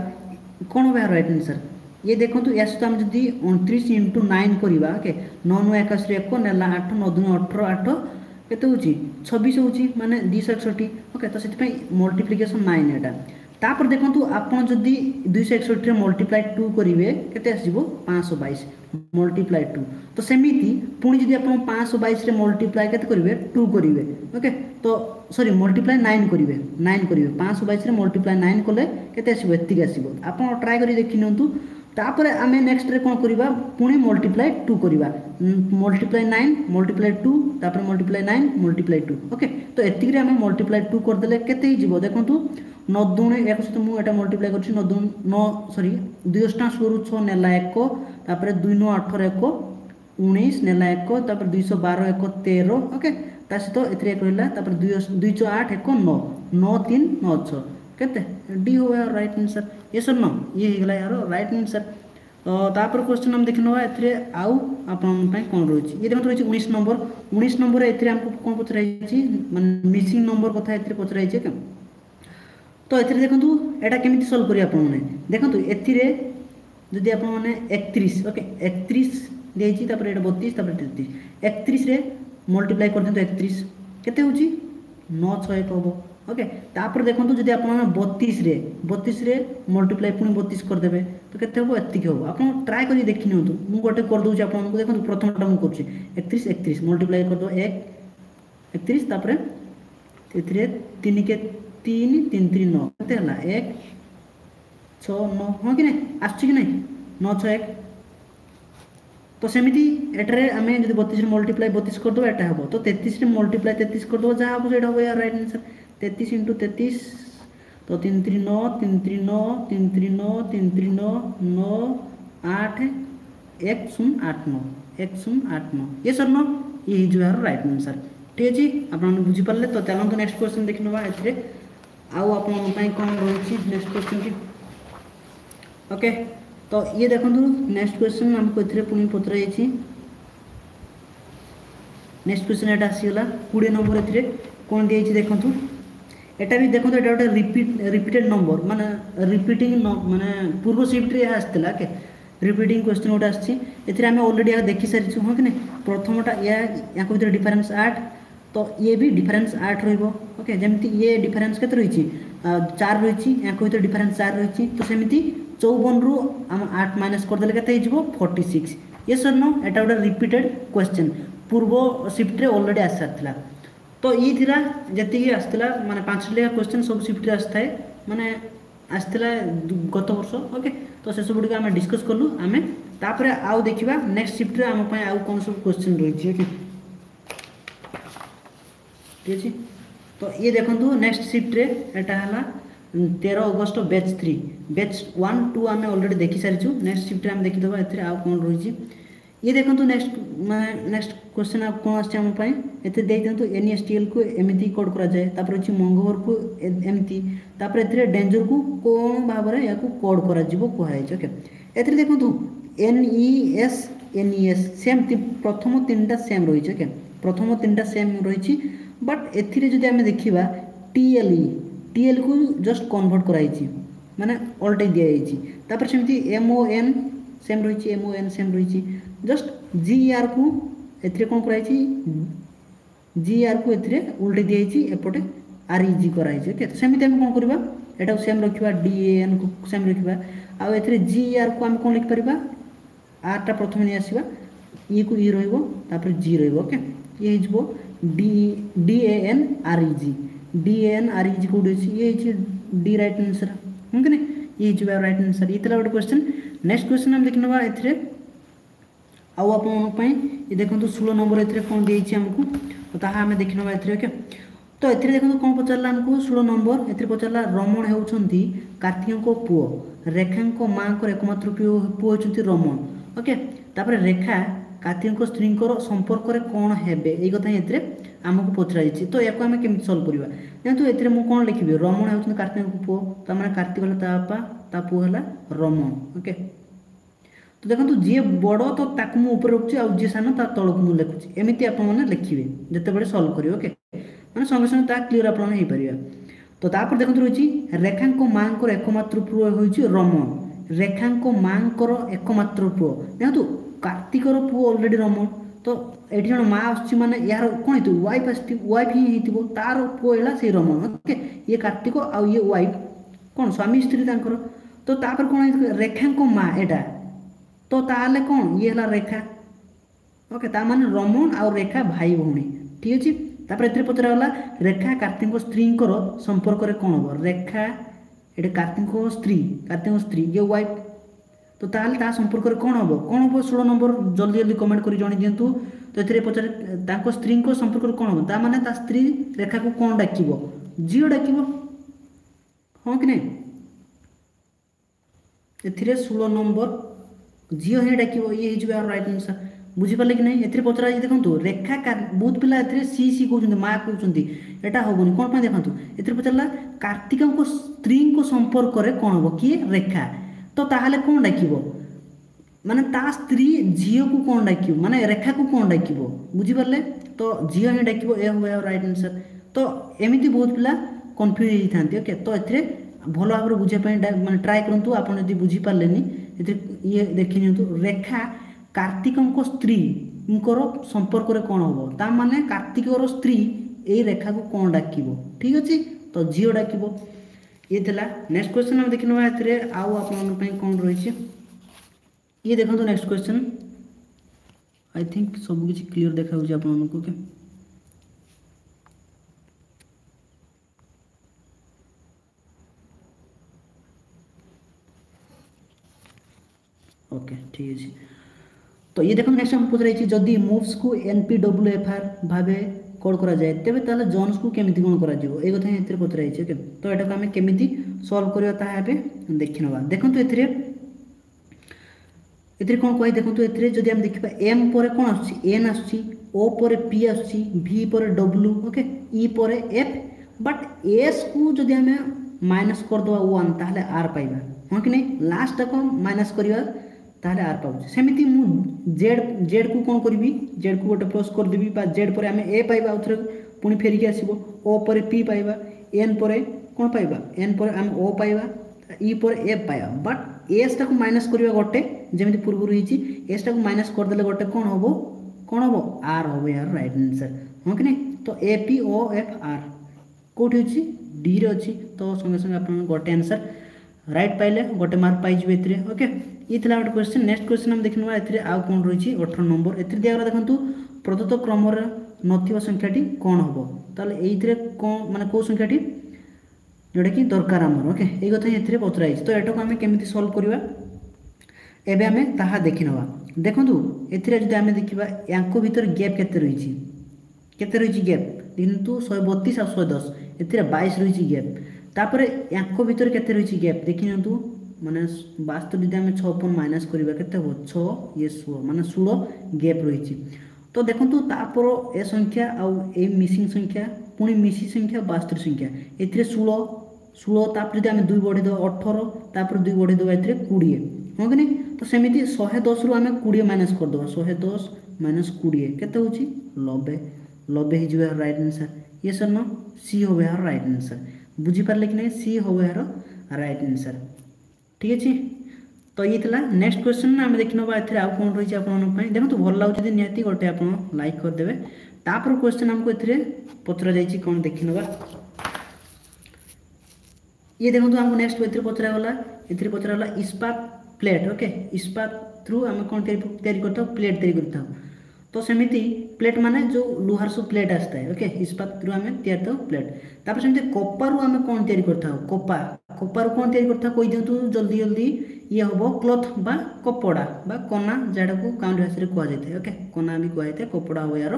कौन हो रईट आंसर ଇଏ ଦେଖନ୍ତୁ ଏହା ସହିତ ଆମେ ଯଦି ଅଣତିରିଶ ଇଣ୍ଟୁ ନାଇନ୍ କରିବା ଓକେ ନଅ ନଅ ଏକାଶରେ ଏକ ନେଲା ଆଠ ନଅ ଦୁଇ ଅଠର ଆଠ କେତେ ହେଉଛି ଛବିଶ ହେଉଛି ମାନେ ଦୁଇଶହ ଏକଷଠି ଓକେ ତ ସେଥିପାଇଁ ମଲ୍ଟିପ୍ଲିକେସନ୍ ନାଇନ୍ ଏଇଟା ତାପରେ ଦେଖନ୍ତୁ ଆପଣ ଯଦି ଦୁଇଶହ ଏକଷଠିରେ ମଲ୍ଟିପ୍ଲାଏ ଟୁ କରିବେ କେତେ ଆସିଯିବ ପାଞ୍ଚଶହ ବାଇଶ ମଲ୍ଟିପ୍ଲାଏ ଟୁ ତ ସେମିତି ପୁଣି ଯଦି ଆପଣ ପାଞ୍ଚଶହ ବାଇଶରେ ମଲ୍ଟିପ୍ଲାଏ କେତେ କରିବେ ଟୁ କରିବେ ଓକେ ତ ସରି ମଲ୍ଟିପ୍ଲାଏ ନାଇନ୍ କରିବେ ନାଇନ୍ କରିବେ ପାଞ୍ଚଶହ ବାଇଶରେ ମଲ୍ଟିପ୍ଲାଏ ନାଇନ୍ କଲେ କେତେ ଆସିବ ଏତିକି ଆସିବ ଆପଣ ଟ୍ରାଏ କରି ଦେଖିନିଅନ୍ତୁ তাপরে আমি নেক্সটরে କ'ଣ କରିବା ପୁଣି ମଲ୍ଟିପ୍ଲାଏ ଟୁ କରିବା ମଲ୍ଟିପ୍ଲାଏ ନାଇନ୍ ମଲ୍ଟିପ୍ଲାଏ ଟୁ ତାପରେ multiply nine multiply two okay ତ ଏତିକିରେ ଆମେ ମଲ୍ଟିପ୍ଲାଏ ଟୁ କରିଦେଲେ କେତେ ହେଇଯିବ ଦେଖନ୍ତୁ ନଅ ଦୁଣେ ଏକ ସହିତ ମୁଁ ଏଇଟା ମଲ୍ଟିପ୍ଲାଏ କରୁଛି ନଅ ଦୁଣ ନଅ ସରି ଦୁଇଶହ ଷୋହଳ ଛଅ ନେଲା ଏକ ତାପରେ ଦୁଇ ନଅ ଅଠର ଏକ ଉଣେଇଶ ନେଲା ଏକ ତାପରେ ଦୁଇଶହ ବାର ଏକ ତେର ଓକେ ତା ସହିତ ଏଥିରେ ଏକ ରହିଲା ତାପରେ ଦୁଇ ଦୁଇ ଛଅ ଆଠ ଏକ ନଅ ନଅ ତିନି ନଅ ଛଅ କେତେ ଡି ଓ ରାଇଟ୍ ଆନ୍ସର୍ ଏସନ୍ ଇଏ ହେଇଗଲା ଏହାର ରାଇଟ୍ ଆନ୍ସର୍ ତାପରେ କ୍ୱେଶ୍ଚନ୍ ଆମେ ଦେଖିନେବା ଏଥିରେ ଆଉ ଆପଣଙ୍କ ପାଇଁ କ'ଣ ରହିଛି ଇଏ ଦେଖନ୍ତୁ ରହିଛି ଉଣେଇଶ ନମ୍ବର ଉଣେଇଶ ନମ୍ବର ଏଥିରେ ଆମକୁ କ'ଣ ପଚରା ହେଇଛି ମାନେ ମିସିଂ ନମ୍ବର କଥା ଏଥିରେ ପଚରା ହେଇଛି କେମିତି ତ ଏଥିରେ ଦେଖନ୍ତୁ ଏଇଟା କେମିତି ସଲ୍ଭ କରିବେ ଆପଣମାନେ ଦେଖନ୍ତୁ ଏଥିରେ ଯଦି ଆପଣମାନେ ଏକତିରିଶ ଓକେ ଏକତିରିଶ ଦେଇଛି ତାପରେ ଏଇଟା ବତିଶ ତାପରେ ତେତିଶ ଏକତିରିଶରେ ମଲ୍ଟିପ୍ଲାଏ କରିଦିଅନ୍ତୁ ଏକତିରିଶ କେତେ ହେଉଛି ନଅ ଛଅ ଏକ ହେବ ওকে তাপরে দেখুন যদি আপনার বতিশে বতিশে মল্টিপ্লাই পুঁ বতিশ করেদেবে তো কেতে হব এতিকি হব আপনার ট্রাই করি দেখি নিহত মু গোটে করেদেছি আপনার দেখুন প্রথমটা মু করছি একত্রিশ একত্রিশ মল্টিপ্লাই করেদেব এক একত্রিশ তাপরে এতে তিনকে তিন তিন তিন ন কেতে হল এক ছ ন হ্যাঁ কি না আসছে কি না ন ছ এক তো সেমিতি এটারে আমি যদি বতিশে মল্টিপ্লাই বতিশ করেদেব এটা হব তো তেত্রিশে মল্টিপ্লাই তেত্রিশ করেদেব যা হব সেটা হব ইয়ার রাইট আনসার তেত্রিশ ইন্টু তেত্রিশ তো তিন তিন তিন তিন তিন তিন তিন তিন ন आठ एक शून्य आठ नौ एक शून्य आठ नौ ये सर न यही जो है रईट आन्सर ठीक अच्छे आप बुझीपारे तो चलते नेक्स्ट क्वेश्चन देख ना ये आउ आप कौन रही नेक्स्ट क्वेश्चन की ओके तो ये देखो नेक्स्ट क्वेश्चन हम आमको ये पुणी पचरा नेक्स्ट क्वेश्चन यहाँ आसीगला कोड़े नंबर ये कौन दी देखूँ এটা ବି ଦେଖନ୍ତୁ ଏଇଟା ଗୋଟେ ରିପିଟ୍ ରିପିଟେଡ଼୍ ନମ୍ବର ମାନେ ରିପିଟିଂ ମାନେ ପୂର୍ବ ସିଫ୍ଟରେ ଏହା ଆସିଥିଲା ଓକେ ରିପିଟିଂ କ୍ୱେଶ୍ଚିନ୍ ଗୋଟେ ଆସିଛି ଏଥିରେ ଆମେ ଅଲରେଡ଼ି ଏହା ଦେଖିସାରିଛୁ ହଁ କି ନାହିଁ ପ୍ରଥମଟା ଏହା ୟାଙ୍କ ଭିତରେ ଡିଫରେନ୍ସ ଆଠ ତ ଇଏ ବି ଡିଫରେନ୍ସ ଆଠ ରହିବ ଓକେ ଯେମିତି ଇଏ ଡିଫରେନ୍ସ କେତେ ରହିଛି ଚାର ରହିଛି ୟାଙ୍କ ଭିତରେ ଡିଫରେନ୍ସ ଚାର ରହିଛି ତ ସେମିତି ଚଉବନରୁ ଆମେ ଆଠ ମାଇନସ୍ କରିଦେଲେ କେତେ ହେଇଯିବ ଫର୍ଟି ସିକ୍ସ ଇଏ ସର୍ ନ ଏଇଟା ଗୋଟେ ରିପିଟେଡ଼୍ କ୍ୱେଶ୍ଚିନ୍ ପୂର୍ବ ସିଫ୍ଟରେ ଅଲରେଡ଼ି ଆସିସାରିଥିଲା तो ये जी आसला मैं पांच टिका क्वेश्चन सब सिफ्ट आए मैंने आसला गत वर्ष ओके तो से सब गुड़ा डिस्कस कलु आम तापर आउ देखा नेक्स्ट सिफ्ट आमपाई आउ कौन सब क्वेश्चन रही है ठीक है तो ये देखो नेक्स्ट सिफ्टे यहाँ है तेरह अगस्ट बेच थ्री बेच वन टू आम अलरेडी देखी सारी नेक्स्ट सिफ्ट आम देखीद ए कौन रही ये देखो नेक्स्ट मैं नेक्स्ट क्वेश्चन आप कौन आसछे हम पाए एते दे दियंतु एनएसटीएल e को एमिति e कोड करा जाए तापर अछि मंगोवर को एमिति e तापर एथिरे डेंजर को कोन भाबरे या को कोड करा जिवो कोहाय छ ओके एथिरे देखंतु এনইএস এনইএস সেম প্রথম তিনটা সেম রয়েছে ওকে প্রথম তিনটা সেম রয়েছে বাট এথিরে যদি আমি দেখিবা টিএলই টিএল কু জস্ট কনভর্ট করা হয়েছে মানে অল্টাই দিয়া হয়েছে তারপরে সেমতি এমওএন সেম রয়েছে এমওএন সেম রয়েছে ଜଷ୍ଟ ଜି ଆର୍କୁ ଏଥିରେ କ'ଣ କରାହେଇଛି ଜି ଆର୍କୁ ଏଥିରେ ଓଲ୍ଟେଇ ଦିଆହେଇଛି ଏପଟେ ଆର୍ ଇଜି କରାହେଇଛି ଓକେ ସେମିତି ଆମେ କ'ଣ କରିବା ଏଟାକୁ ସେମ୍ ରଖିବା ଡି ଏନ୍କୁ ସେମ୍ ରଖିବା ଆଉ ଏଥିରେ ଜି ଆର୍କୁ ଆମେ କ'ଣ ଲେଖିପାରିବା ଆର୍ଟା ପ୍ରଥମେ ନେଇ ଆସିବା ଇକୁ ଇ ରହିବ ତାପରେ ଜି ରହିବ ଓକେ ଇଏ ହେଇଯିବ D D A N R E G D A N R E G କେଉଁଠି ଅଛି ଇଏ ହେଇଛି ଡି ରାଇଟ୍ ଆନ୍ସର୍ ହଁ କି ନାହିଁ ଇଏ ହେଇଯିବ ରାଇଟ୍ ଆନ୍ସର୍ ଇଏ ଥିଲା ଗୋଟେ କ୍ୱେଶ୍ଚନ୍ ନେକ୍ସଟ କ୍ୱେଶ୍ଚନ୍ ଆମେ ଦେଖିନେବା ଏଥିରେ ଆଉ ଆପଣମାନଙ୍କ ପାଇଁ ଏ ଦେଖନ୍ତୁ ଷୋହଳ ନମ୍ବର ଏଥିରେ କ'ଣ ଦେଇଛି ଆମକୁ ତାହା ଆମେ ଦେଖିନେବା ଏଥିରେ ଓକେ ତ ଏଥିରେ ଦେଖନ୍ତୁ କ'ଣ ପଚାରିଲା ଆମକୁ ଷୋହଳ ନମ୍ବର ଏଥିରେ ପଚାରିଲା ରମଣ ହେଉଛନ୍ତି କାର୍ତ୍ତିକଙ୍କ ପୁଅ ରେଖାଙ୍କ ମାଆଙ୍କର ଏକମାତ୍ର ପୁଅ ହେଉଛନ୍ତି ରମଣ ଓକେ ତାପରେ ରେଖା କାର୍ତ୍ତିକଙ୍କ ସ୍ତ୍ରୀଙ୍କର ସମ୍ପର୍କରେ କ'ଣ ହେବେ ଏଇ କଥା ହିଁ ଏଥିରେ ଆମକୁ ପଚରାଯାଇଛି ତ ଏହାକୁ ଆମେ କେମିତି ସଲ୍ଭ କରିବା ଜାଣନ୍ତୁ ଏଥିରେ ମୁଁ କ'ଣ ଲିଖିବି ରମଣ ହେଉଛନ୍ତି କାର୍ତ୍ତିକଙ୍କ ପୁଅ ତା ମାନେ କାର୍ତ୍ତିକ ହେଲା ତା ବାପା ତା ପୁଅ ହେଲା ରମଣ ଓକେ তো ଦେଖନ୍ତୁ ଯିଏ ବଡ଼ ତ ତାକୁ ମୁଁ ଉପରେ ରଖୁଛି ଆଉ ଯିଏ ସାନ ତା ତଳକୁ ମୁଁ ଲେଖୁଛି ଏମିତି ଆପଣମାନେ ଲେଖିବେ ଯେତେବେଳେ ସଲ୍ଭ କରିବେ ଓକେ ମାନେ ସଙ୍ଗେ ସଙ୍ଗେ ତାହା କ୍ଲିଅର ଆପଣମାନେ ହେଇପାରିବା ତ ତାପରେ ଦେଖନ୍ତୁ ରହିଛି ରେଖାଙ୍କ ମାଆଙ୍କର ଏକମାତ୍ର ପୁଅ ହେଉଛି ରମଣ ରେଖାଙ୍କ ମାଆଙ୍କର ଏକମାତ୍ର ପୁଅ ଦେଖନ୍ତୁ କାର୍ତ୍ତିକର ପୁଅ ଅଲରେଡ଼ି ରମଣ ତ ଏଠି ଜଣେ ମା ଆସୁଛି ମାନେ ଏହାର କ'ଣ ହେଇଥିବ ୱାଇଫ୍ ଆସି ୱାଇଫ୍ ହିଁ ହେଇଥିବ ତାର ପୁଅ ହେଲା ସେଇ ରମଣ ଓକେ ଇଏ କାର୍ତ୍ତିକ ଆଉ ଇଏ ୱାଇଫ୍ କ'ଣ ସ୍ୱାମୀ ସ୍ତ୍ରୀ ତାଙ୍କର ତ ତାପରେ କ'ଣ ରେଖାଙ୍କ ମା ଏଇଟା તો ତାହେଲେ କ'ଣ ଇଏ ହେଲା ରେଖା ଓକେ ତା ମାନେ ରମଣ ଆଉ ରେଖା ଭାଇ ଭଉଣୀ ଠିକ୍ ଅଛି ତାପରେ ଏଥିରେ ପଚରା ହେଲା ରେଖା କାର୍ତ୍ତିଙ୍କ ସ୍ତ୍ରୀଙ୍କର ସମ୍ପର୍କରେ କ'ଣ ହେବ ରେଖା ଏଠି କାର୍ତ୍ତିଙ୍କ ସ୍ତ୍ରୀ କାର୍ତ୍ତିଙ୍କ ସ୍ତ୍ରୀ ଇଏ ୱାଇଫ୍ ତ ତାହେଲେ ତା ସମ୍ପର୍କରେ କ'ଣ ହେବ କ'ଣ ହେବ ଷୋହଳ ନମ୍ବର ଜଲ୍ଦି ଜଲ୍ଦି କମେଣ୍ଟ କରି ଜଣେଇ ଦିଅନ୍ତୁ ତ ଏଥିରେ ପଚାରେ ତାଙ୍କ ସ୍ତ୍ରୀଙ୍କ ସମ୍ପର୍କରେ କ'ଣ ହେବ ତା ମାନେ ତା ସ୍ତ୍ରୀ ରେଖାକୁ କ'ଣ ଡାକିବ ଝିଅ ଡାକିବ ହଁ କି ନାହିଁ ଏଥିରେ ଷୋହଳ ନମ୍ବର ଝିଅ ହିଁ ଡାକିବ ଇଏ ହେଇଯିବ ଆର ରାଇଟ୍ ଆନ୍ସର୍ ବୁଝିପାରିଲେ କି ନାହିଁ ଏଥିରେ ପଚରାଯାଇଛି ଦେଖନ୍ତୁ ରେଖା ବହୁତ ପିଲା ଏଥିରେ ସି ସି କହୁଛନ୍ତି ମା କହୁଛନ୍ତି ଏଇଟା ହେବନି କ'ଣ ପାଇଁ ଦେଖନ୍ତୁ ଏଥିରେ ପଚାରିଲା କାର୍ତ୍ତିକଙ୍କ ସ୍ତ୍ରୀଙ୍କ ସମ୍ପର୍କରେ କ'ଣ ହେବ କିଏ ରେଖା ତ ତାହେଲେ କ'ଣ ଡାକିବ ମାନେ ତା ସ୍ତ୍ରୀ ଝିଅକୁ କ'ଣ ଡାକିବ ମାନେ ରେଖାକୁ କ'ଣ ଡାକିବ ବୁଝିପାରିଲେ ତ ଝିଅ ହିଁ ଡାକିବ ଏ ହେବ ଏହା ରାଇଟ୍ ଆନ୍ସର୍ ତ ଏମିତି ବହୁତ ପିଲା କନଫ୍ୟୁଜ୍ ହେଇଥାନ୍ତି ଓକେ ତ ଏଥିରେ ଭଲ ଭାବରେ ବୁଝିବା ପାଇଁ ମାନେ ଟ୍ରାଏ କରନ୍ତୁ ଆପଣ ଯଦି ବୁଝିପାରିଲେନି ଏଥିରେ ଇଏ ଦେଖି ନିଅନ୍ତୁ ରେଖା କାର୍ତ୍ତିକଙ୍କ ସ୍ତ୍ରୀଙ୍କର ସମ୍ପର୍କରେ କ'ଣ ହେବ ତା ମାନେ କାର୍ତ୍ତିକର ସ୍ତ୍ରୀ ଏଇ ରେଖାକୁ କ'ଣ ଡାକିବ ଠିକ୍ ଅଛି ତ ଝିଅ ଡାକିବ ଇଏ ଥିଲା ନେକ୍ସଟ କ୍ୱେଶ୍ଚନ୍ ଆମେ ଦେଖିନେବା ଏଥିରେ ଆଉ ଆପଣଙ୍କ ପାଇଁ କ'ଣ ରହିଛି ଇଏ ଦେଖନ୍ତୁ ନେକ୍ସଟ କ୍ୱେଶ୍ଚନ୍ ଆଇ ଥିଙ୍କ ସବୁକିଛି କ୍ଲିଅର୍ ଦେଖାଯାଉଛି ଆପଣମାନଙ୍କୁ ଓକେ ओके ठीक अछि তো ইয়ে দেখুন নেক্সট আমি পচারাইছি যদি মুভস কু এনপিডব্লু এফআর ভাবে কোড করা যায় তেবে তাহলে জোনস কু কেমিতি কোন করা যাব এই কথা এতে পচারাইছি ওকে তো এটাকে আমি কেমিতি সলভ করিবা তাহা এবে দেখি নেবা দেখন্তু এথিরে এথিরে কোন কই দেখন্তু এথিরে যদি আমি দেখিবা এম পরে কোন আসছে এন আসছে ও পরে পি আসছে ভি পরে ডব্লু ওকে ই পরে এফ বাট এস কু যদি আমি মাইনাস করদেবা ওয়ান তাহলে আর পাইবা হ্যাঁ কি নাই লাস্টটাকে মাইনাস করিবা তাহলে আর পাবুছে সেমিতি মু জেড জেড কু কোণ করবি জেড কু গোটে প্লস করিদেবি বা জেড পরে আমি এ পাইবা আউথরে পুনি ফেরিকি আসব ও পরে পি পাইবা এন পরে কোণ পাইবা এন পরে আমি ও পাইবা ই পরে এফ পাইবা বাট এসটা মাইনাস করা গোটে যেমি পূর্ব হয়েছি এসটা মাইনাস করেদেলে গোটে কোণ হব কোণ হব আর হব ইয়ার রাইট আনসার হ্যাঁ কি না তো A P O F R কোটি অছি ডি রে অছি তো সঙ্গে সঙ্গে আপনার গোটে আনসার রাইট পাইলে গোটে মার্ক পাইবে এতে ওকে ये था गोटे क्वेश्चन नेक्स्ट क्वेश्चन आम देखने ए आउ कौन रही अठर नंबर ए दिगला देखो প্রদত্ত ক্রমর নথিবা সংখ্যাটি কোণ হব তাহলে এইথিরে কোণ মানে কেউ সংখ্যাটি যেটা কি দরকার আমার ওকে এই কথা এতে পচরা হয়েছে তো এটাকে আমি কেমিতি সলভ করা এবে আমি তাহা দেখি নেওয়া দেখুন এতে যদি আমি দেখিবা ইয়াঙ্কু ভিতরে গ্যাপ কেতে রয়েছে কেতে রয়েছে গ্যাপ কিন্তু শহে বতিশ আর শহে দশ এতে বাইশ রয়েছে গ্যাপ তাপরে ইয়াঙ্কু ভিতরে কেতে রয়েছে গ্যাপ দেখি নিতু मान बास्तव जी आम छपन माइनास करवा के छ ये षोह मान षोह गैप रही तो देखो तापर ए संख्या आउ ए मिसिंग संख्या पुणी मिसी संख्या बास्तव संख्या एोल षोलता जब आम दुई बढ़ेद अठर तापर दुई बढ़ेद ये कोड़े हाँ कि नहीं तो सेमती शहे दस रु आम कोड़े माइनास करदे शहे दस माइनस कोड़े के लबे लबे हो रईट आनसर ये सर न सी हम यार रईट आनसर बुझीपारे कि नहीं सी हम यार रईट आनसर ঠিক ଅଛି ତ ଇଏ ଥିଲା ନେକ୍ସଟ କ୍ୱେଶ୍ଚନ୍ ଆମେ ଦେଖିନେବା ଏଥିରେ ଆଉ କ'ଣ ରହିଛି ଆପଣମାନଙ୍କ ପାଇଁ ଦେଖନ୍ତୁ ଭଲ ଲାଗୁଛି ଯଦି ନିହାତି ଗୋଟେ ଆପଣ ଲାଇକ୍ କରିଦେବେ ତାପରେ କ୍ୱେଶ୍ଚନ୍ ଆମକୁ ଏଥିରେ ପଚରାଯାଇଛି କ'ଣ ଦେଖିନେବା ଇଏ ଦେଖନ୍ତୁ ଆମକୁ ନେକ୍ସଟ ଏଥିରେ ପଚରାଗଲା ଏଥିରେ ପଚରାଗଲା ଇସ୍ପାତ ପ୍ଲେଟ୍ ଓକେ ଇସ୍ପାତରୁ ଆମେ କ'ଣ ତିଆରି ତିଆରି କରିଥାଉ ପ୍ଲେଟ୍ ତିଆରି କରିଥାଉ ତ ସେମିତି ପ୍ଲେଟ୍ ମାନେ ଯେଉଁ ଲୁହାର ସବୁ ପ୍ଲେଟ୍ ଆସିଥାଏ ଓକେ ଇସ୍ପାତରୁ ଆମେ ତିଆରି ଥାଉ ପ୍ଲେଟ୍ ତାପରେ ସେମିତି କପାରୁ ଆମେ କ'ଣ ତିଆରି କରିଥାଉ କପା କପାରୁ କ'ଣ ତିଆରି କରିଥାଉ କହିଦିଅନ୍ତୁ ଜଲ୍ଦି ଜଲ୍ଦି ଇଏ ହେବ କ୍ଲଥ୍ ବା କପଡ଼ା ବା କନା ଯାହାକୁ କାଉଣ୍ଟି ଭାଷାରେ କୁହାଯାଇଥାଏ ଓକେ କନା ବି କୁହାଯାଇଥାଏ କପଡ଼ା ହେବ ୟାର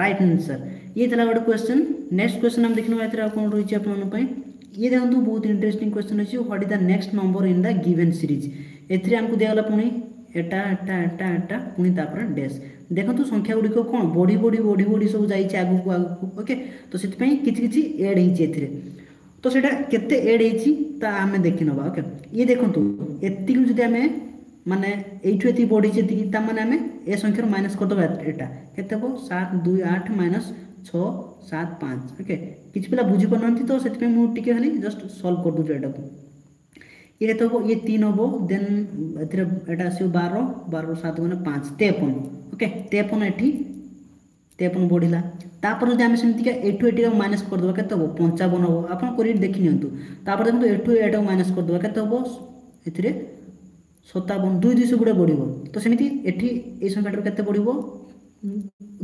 ରାଇଟ୍ ଆନ୍ସର୍ ଇଏ ଥିଲା ଗୋଟେ କ୍ୱେଶ୍ଚନ୍ ନେକ୍ସଟ କ୍ୱେଶ୍ଚନ୍ ଆମେ ଦେଖିନେବା ଏଥିରେ ଆଉ କ'ଣ ରହିଛି ଆପଣମାନଙ୍କ ପାଇଁ ଇଏ ଦେଖନ୍ତୁ ବହୁତ ଇଣ୍ଟରେଷ୍ଟିଂ କ୍ୱେଶ୍ଚନ୍ ଅଛି what is the next number in the given series ଏଥିରେ ଆମକୁ ଦିଆଗଲା ପୁଣି ଏଟା ଏଟା ଏଟା ଏଟା ପୁଣି ତାପରେ ଡ୍ୟାସ୍ ଦେଖନ୍ତୁ ସଂଖ୍ୟାଗୁଡ଼ିକ କ'ଣ ବଢ଼ି ବଢ଼ି ବଢ଼ି ବଢ଼ି ସବୁ ଯାଇଛି ଆଗକୁ ଆଗକୁ ଓକେ ତ ସେଥିପାଇଁ କିଛି କିଛି ଏଡ଼୍ ହେଇଛି ଏଥିରେ ତ ସେଇଟା କେତେ ଏଡ଼୍ ହେଇଛି ତାହା ଆମେ ଦେଖିନେବା ଓକେ ଇଏ ଦେଖନ୍ତୁ ଏତିକି ଯଦି ଆମେ ମାନେ ଏଇଠୁ ଏତିକି ବଢ଼ିଛି ଏତିକି ତା ମାନେ ଆମେ ଏ ସଂଖ୍ୟାରୁ ମାଇନସ୍ କରିଦେବା ଏଇଟା କେତେ ହେବ ସାତ ଦୁଇ ଆଠ ମାଇନସ୍ ଛଅ ସାତ ପାଞ୍ଚ ଓକେ କିଛି ପିଲା ବୁଝିପାରୁନାହାନ୍ତି ତ ସେଥିପାଇଁ ମୁଁ ଟିକେ ଖାଲି ଜଷ୍ଟ ସଲ୍ଭ କରିଦେଉଛି ଏଇଟାକୁ ये रहता तो ये तीन हम देन एटा आस बार बार सात गुना पाँच तेपन ओके ते अपन एटी ते अपन बढ़ला तापर जदि आम सेमती एटू एटी माइनस करदे के हम पंचावन हम आप कर देखी निपर देखो एटू एट माइनस करदे के हम ए सतावन दुई दुई गुड़े बढ़ तो सेमती एटी ये संख्याटा के बढ़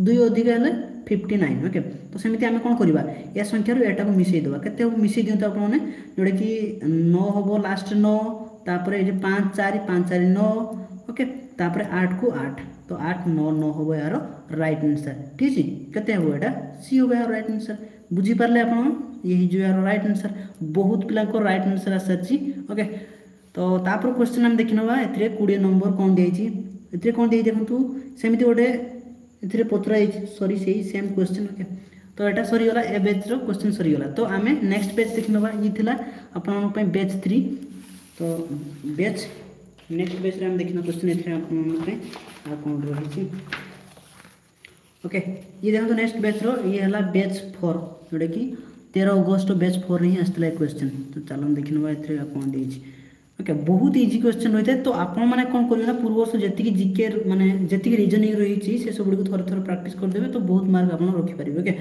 দুই অধিকা হলে ফিফটি নাইন ওকে তো সেমিতি আমি কোণ করা এ সংখ্যার এটাকে মিশাই দেওয়া কেতে মিশাই দিও আপন মানে যেটা কি ন হব লাস্ট ন তাপরে এই যে পাঁচ চারি পাঁচ চারি ন ओके तापर आठ को आठ तो आठ नौ नौ हम यार रईट आनसर ठीक है कैसे हम यहाँ सी हम यार रईट आनसर बुझीपारे आप यही जो यार रईट आनसर बहुत पिला रईट आनसर आसारी ओके तो तापर क्वेश्चन आम देखने ए कोड़े नंबर कौन देखिए कौन दे सेमती गोटे ए पचरा सरी से सेम क्वेश्चन ओके तो यहाँ सरीगला ए बेच रोश्चिन् सरीगला तो आम नेक्स्ट बेच देखने ये बेच थ्री तो बेच नेक्स्ट पेज आम देखना क्वेश्चन एपण रही ओके ये देखो नेक्स्ट बैच रे है बैच फोर जोटा कि तेरह अगस्ट बैच फोर ही आसाला क्वेश्चन तो चलो देखने ये कौन दे ओके बहुत इजी क्वेश्चन रही है तो आपण मैंने कौन करेंगे पूर्व वर्ष जी जिके मैंने जी रिजनिंग रही से सब गुड़ थोड़े थोड़े प्राक्ट करदे तो बहुत मार्क आप रखिपारे ओके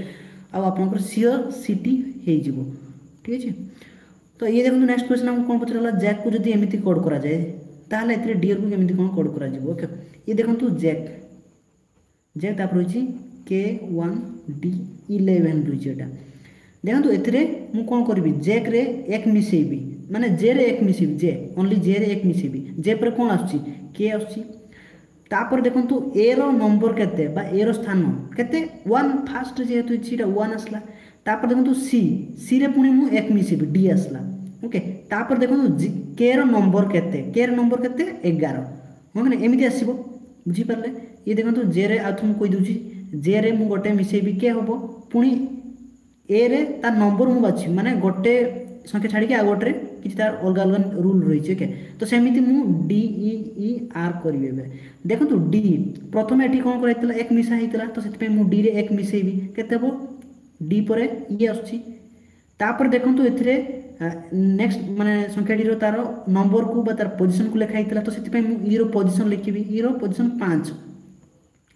आपर सीओ सीटी हो ठीक है तो ये देखो नेक्स्ट क्वेश्चन आपको कौन पचार जैक को जब एमती कोड जाए ତାହେଲେ ଏଥିରେ ଡିଅର୍କୁ କେମିତି କ'ଣ କୋଡ଼୍ କରାଯିବ ଓକେ ଇଏ ଦେଖନ୍ତୁ ଜେକ୍ ଜେକ୍ ତାପରେ ରହିଛି କେ ୱାନ୍ ଡି ଇଲେଭେନ୍ ରହିଛି ଏଇଟା ଦେଖନ୍ତୁ ଏଥିରେ ମୁଁ କ'ଣ କରିବି ଜେକ୍ରେ ଏକ ମିଶାଇବି ମାନେ ଜେରେ ଏକ ମିଶାଇବି ଜେ ଓନ୍ଲି ଜେରେ ଏକ ମିଶାଇବି ଜେ ପରେ କ'ଣ ଆସୁଛି କେ ଆସୁଛି ତାପରେ ଦେଖନ୍ତୁ ଏର ନମ୍ବର କେତେ ବା ଏର ସ୍ଥାନ କେତେ ୱାନ୍ ଫାଷ୍ଟ ଯେହେତୁ ଅଛି ଏଇଟା ୱାନ୍ ଆସିଲା ତାପରେ ଦେଖନ୍ତୁ ସି ସିରେ ପୁଣି ମୁଁ ଏକ ମିଶାଇବି ଡି ଆସିଲା ଓକେ ତାପରେ ଦେଖନ୍ତୁ କେର ନମ୍ବର କେତେ କେର ନମ୍ବର କେତେ ଏଗାର ହଁ କି ନା ଏମିତି ଆସିବ ବୁଝିପାରିଲେ ଇଏ ଦେଖନ୍ତୁ ଜେରେ ଆଉ ମୁଁ କହିଦେଉଛି ଜେରେ ମୁଁ ଗୋଟେ ମିଶାଇବି କେ ହେବ ପୁଣି ଏରେ ତା ନମ୍ବର ମୁଁ ବାଛିବି ମାନେ ଗୋଟେ ସଂଖ୍ୟା ଛାଡ଼ିକି ଆଉ ଗୋଟେରେ କିଛି ତାର ଅଲଗା ଅଲଗା ରୁଲ୍ ରହିଛି ଓକେ ତ ସେମିତି ମୁଁ ଡି ଇ ଆର୍ କରିବି ଏବେ ଦେଖନ୍ତୁ ଡି ପ୍ରଥମେ ଏଠି କ'ଣ କରାହେଇଥିଲା ଏକ ମିଶା ହେଇଥିଲା ତ ସେଥିପାଇଁ ମୁଁ ଡିରେ ଏକ ମିଶାଇବି କେତେ ହେବ ଡି ପରେ ଇଏ ଆସୁଛି ତାପରେ ଦେଖନ୍ତୁ ଏଥିରେ ନେକ୍ସଟ ମାନେ ସଂଖ୍ୟାଟିର ତାର ନମ୍ବରକୁ ବା ତାର ପୋଜିସନକୁ ଲେଖା ହେଇଥିଲା ତ ସେଥିପାଇଁ ମୁଁ ଇର ପୋଜିସନ ଲେଖିବି ଇର ପୋଜିସନ ପାଞ୍ଚ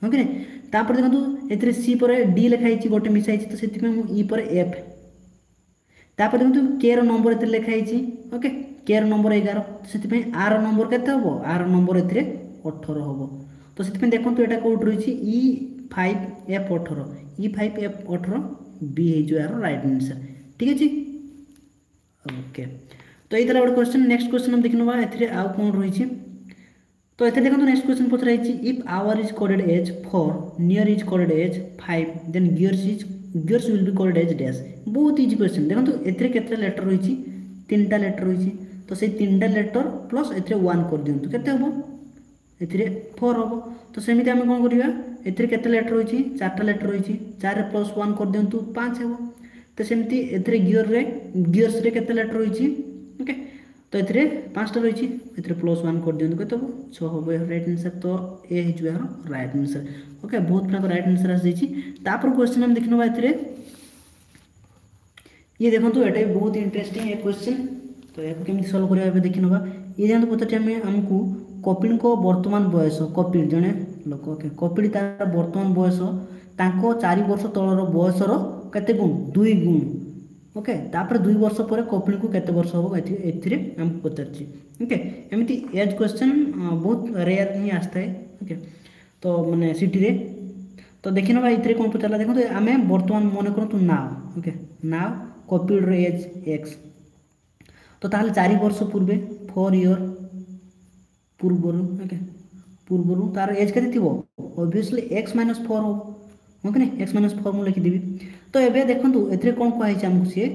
ହଁ କି ନାହିଁ ତାପରେ ଦେଖନ୍ତୁ ଏଥିରେ ସି ପରେ ଡି ଲେଖା ହେଇଛି ଗୋଟେ ମିଶା ହେଇଛି ତ ସେଥିପାଇଁ ମୁଁ ଇ ପରେ ଏଫ୍ ତାପରେ ଦେଖନ୍ତୁ କେର ନମ୍ବର ଏଥିରେ ଲେଖା ହେଇଛି ଓକେ କେର ନମ୍ବର ଏଗାର ସେଥିପାଇଁ ଆର ନମ୍ବର କେତେ ହେବ ଆର ନମ୍ବର ଏଥିରେ ଅଠର ହେବ ତ ସେଥିପାଇଁ ଦେଖନ୍ତୁ ଏଇଟା କେଉଁଠି ରହିଛି ଇ फाइव एफ अठर इ फाइव एफ अठर बी हो राइट आंसर ठीक अच्छे ওকে তো এই তাহলে গোটে কোশ্চেন নেক্সট কোশ্চেন আমি দেখি নেবা এতে আউ কোণ রয়েছে তো এতে দেখুন নেক্সট কোশ্চেন পচরা হয়েছে if hour is coded as four near is coded as five then gears is gears will be coded as dash বহুত ইজি কোশ্চেন দেখুন এতে কেতটা লেটর রয়েছে তিনটা লেটর রয়েছে তো সেই তিনটা লেটর প্লস এতে ওয়ান করে দিও কেতে হব এতে ফোর হব তো সেমিতি আমি কোণ করা এতে কেতে লেটর রয়েছে চারটা লেটর রয়েছে চারে প্লস ওয়ান করে দিও পাঁচ হব तो सेमती एथेरे गियर रे गियर्स रे लेटर रही ओके तो ये पांचटा रही प्लस वन कर दिखाँ कहते हो छह रईट आंसर तो ए हिजो यार राइट आंसर ओके बहुत प्रकार रईट आंसर आ तापर क्वेश्चन आम देखने ये देखो ये बहुत इंटरेस्टिंग क्वेश्चन तो या कमी सल्व करवा देख ना ये देखते पछाटे आमको कपिड को वर्तमान बयस कपिल जड़े लोक ओके कपिल तार बर्तमान बयस चार बर्ष तलर बयसर कत गुण दुई गुण ओके okay, दुई वर्ष पर कपिणी को केत वर्ष हे एम पचार ओके एमती एज क्वेश्चन बहुत रेयर आसता है ओके तो मैंने सीटी तो देखने ना ये कौन पचारा देखते आम बर्तमान मन करके नाव कपिड रज एक्स तो ताल चार बर्ष पूर्वे फोर इयर पूर्व ओके पूर्व तार एज कैसे के अभीअसली एक्स माइनस फोर हो ओके एक्स माइनस फोर मुझे लिखिदेवी ତ ଏବେ ଦେଖନ୍ତୁ ଏଥିରେ କ'ଣ କୁହାଯାଇଛି ଆମକୁ ସିଏ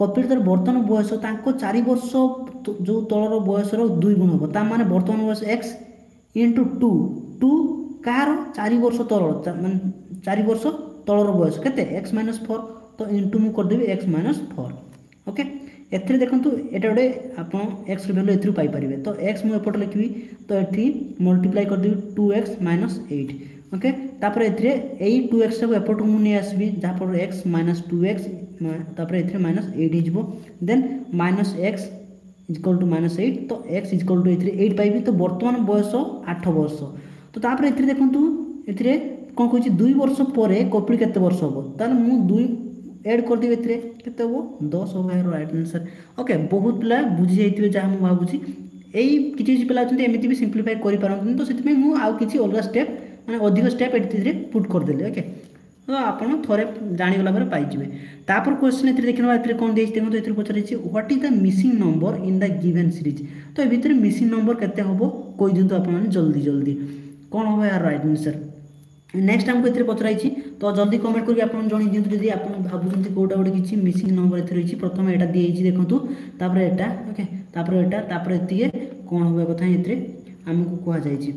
କପିଳ ଦେବର ବର୍ତ୍ତମାନ ବୟସ ତାଙ୍କ ଚାରି ବର୍ଷ ଯେଉଁ ତଳର ବୟସର ଦୁଇ ଗୁଣ ହେବ ତା ମାନେ ବର୍ତ୍ତମାନ ବୟସ ଏକ୍ସ ଇଣ୍ଟୁ ଟୁ ଟୁ କାହାର ଚାରି ବର୍ଷ ତଳର ମାନେ ଚାରି ବର୍ଷ ତଳର ବୟସ କେତେ ଏକ୍ସ ମାଇନସ୍ ଫୋର୍ ତ ଇଣ୍ଟୁ ମୁଁ କରିଦେବି ଏକ୍ସ ମାଇନସ୍ ଫୋର୍ ଓକେ ଏଥିରେ ଦେଖନ୍ତୁ ଏଇଟା ଗୋଟେ ଆପଣ ଏକ୍ସର ଭ୍ୟାଲୁ ଏଥିରୁ ପାଇପାରିବେ ତ ଏକ୍ସ ମୁଁ ଏପଟେ ଲେଖିବି ତ ଏଠି ମଲ୍ଟିପ୍ଲାଏ କରିଦେବି two X minus eight okay ତାପରେ ଏଥିରେ ଏଇ ଟୁ ଏକ୍ସଟାକୁ ଏପଟକୁ ମୁଁ ନେଇ ଆସିବି ଯାହାଫଳରେ ଏକ୍ସ ମାଇନସ୍ ଟୁ ଏକ୍ସ ତାପରେ ଏଥିରେ ମାଇନସ୍ ଏଇଟ୍ ହେଇଯିବ then minus X equal to minus eight ତ ଏକ୍ସ ଇଜିକାଲ୍ ଟୁ ଏଥିରେ ଏଇଟ୍ ପାଇବି ତ ବର୍ତ୍ତମାନ ବୟସ ଆଠ ବର୍ଷ ତ ତାପରେ ଏଥିରେ ଦେଖନ୍ତୁ ଏଥିରେ କ'ଣ କହୁଛି ଦୁଇ ବର୍ଷ ପରେ କପିଳ କେତେ ବର୍ଷ ହେବ ତାହେଲେ ମୁଁ ଦୁଇ এড করে দেবে এতে কেতে হব দশ হব এর রাইট আনসার ওকে বহুত পিলা বুঝি যাই যা মু ভাবুছি এই কিছু কিছু পিলা অনেক এমিতি বি সিম্পলিফাই করে পারতে তো সেই মু আউ কিছু অলগা স্টেপ ମାନେ ଅଧିକ ଷ୍ଟେପ୍ ଏଥିରେ ପୁଟ୍ କରିଦେଲେ ଓକେ ତ ଆପଣ ଥରେ ଜାଣିଗଲା ପରେ ପାଇଯିବେ ତାପରେ କ୍ୱେଶ୍ଚନ୍ ଏଥିରେ ଦେଖିନେବା ଏଥିରେ କ'ଣ ଦେଇଛି ଦେଖନ୍ତୁ ଏଥିରେ ପଚାରିଛି what is the missing number in the given series ତ ଏ ଭିତରେ ମିସିଂ ନମ୍ବର କେତେ ହେବ କହିଦିଅନ୍ତୁ ଆପଣମାନେ ଜଲ୍ଦି ଜଲ୍ଦି କ'ଣ ହେବ ଏହାର ରାଇଟ୍ ଆନ୍ସର୍ ନେକ୍ସଟ ଆମକୁ ଏଥିରେ ପଚରାଇଛି ତ ଜଲ୍ଦି କମେଣ୍ଟ କରିକି ଆପଣ ଜଣେଇ ଦିଅନ୍ତୁ ଯଦି ଆପଣ ଭାବୁଛନ୍ତି କେଉଁଟା ଗୋଟେ କିଛି ମିସିଂ ନମ୍ବର ଏଥିରେ ରହିଛି ପ୍ରଥମେ ଏଇଟା ଦିଆଯାଇଛି ଦେଖନ୍ତୁ ତାପରେ ଏଇଟା ଓକେ ତାପରେ ଏଇଟା ତାପରେ ଏତିକି କ'ଣ ହେବା କଥା ଏଥିରେ ଆମକୁ କୁହାଯାଇଛି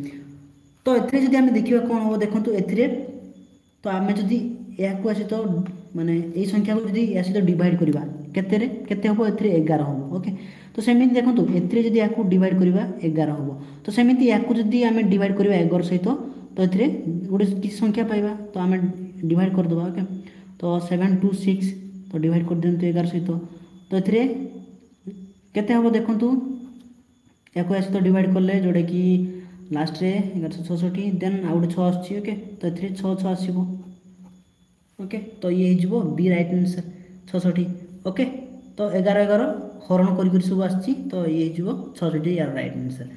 তো এতে যদি আমি দেখিবা কোন হব দেখন্তু এথিরে তো আমি যদি ଏହାକୁ ଆସିତ ମାନେ ଏଇ ସଂଖ୍ୟାକୁ ଯଦି ଏହା ସହିତ ଡିଭାଇଡ଼ କରିବା କେତେରେ କେତେ ହେବ ଏଥିରେ ଏଗାର ହେବ ଓକେ ତ ସେମିତି ଦେଖନ୍ତୁ ଏଥିରେ ଯଦି ଏହାକୁ ଡିଭାଇଡ଼ କରିବା ଏଗାର ହେବ ତ ସେମିତି ଏହାକୁ ଯଦି ଆମେ ଡିଭାଇଡ଼ କରିବା ଏଗାର ସହିତ ତ ଏଥିରେ ଗୋଟେ କିଛି ସଂଖ୍ୟା ପାଇବା ତ ଆମେ ଡିଭାଇଡ଼ କରିଦେବା ଓକେ ତ ସେଭେନ୍ ଟୁ ସିକ୍ସ ତ ଡିଭାଇଡ଼ କରିଦିଅନ୍ତୁ ଏଗାର ସହିତ ତ ଏଥିରେ କେତେ ହେବ ଦେଖନ୍ତୁ ଏହାକୁ ଏହା ସହିତ ଡିଭାଇଡ଼ କଲେ ଯେଉଁଟାକି लास्ट एगार छि देन आ गए छके तो ये छसब ओके तो ये बी रईट आंसर छसठी ओके तो एगार एगार हरण कर सब आस तो ये हो छठी यार रईट आंसर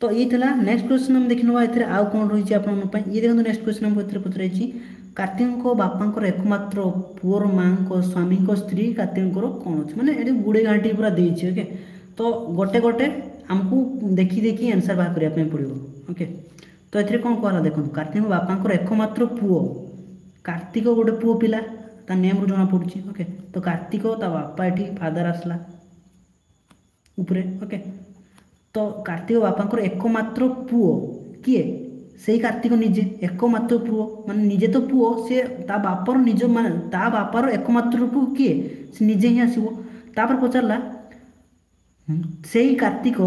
तो ये नेक्स्ट क्वेश्चन नम देख ना ये आउ कौन रही आप देखते नेक्स्ट क्वेश्चन नंबर पचराई कार्तिक बापा एकम्र पुअर माँ स्वामी स्त्री कार्तिक कौन अच्छे मैंने गुड़े घाटी पूरा देके तो गोटे गोटे ଆମକୁ ଦେଖି ଦେଖି ଆନ୍ସର୍ ବାହାର କରିବା ପାଇଁ ପଡ଼ିବ ଓକେ ତ ଏଥିରେ କ'ଣ କୁହାଗଲା ଦେଖନ୍ତୁ କାର୍ତ୍ତିକ ବାପାଙ୍କର ଏକମାତ୍ର ପୁଅ କାର୍ତ୍ତିକ ଗୋଟେ ପୁଅ ପିଲା ତା ନେମ୍ରୁ ଜଣାପଡ଼ୁଛି ଓକେ ତ କାର୍ତ୍ତିକ ତା ବାପା ଏଠି ଫାଦର ଆସିଲା ଉପରେ ଓକେ ତ କାର୍ତ୍ତିକ ବାପାଙ୍କର ଏକମାତ୍ର ପୁଅ କିଏ ସେଇ କାର୍ତ୍ତିକ ନିଜେ ଏକମାତ୍ର ପୁଅ ମାନେ ନିଜେ ତ ପୁଅ ସିଏ ତା ବାପାର ନିଜ ମାନେ ତା ବାପାର ଏକମାତ୍ର ପୁଅ କିଏ ସେ ନିଜେ ହିଁ ଆସିବ ତାପରେ ପଚାରିଲା से ही कार्तिक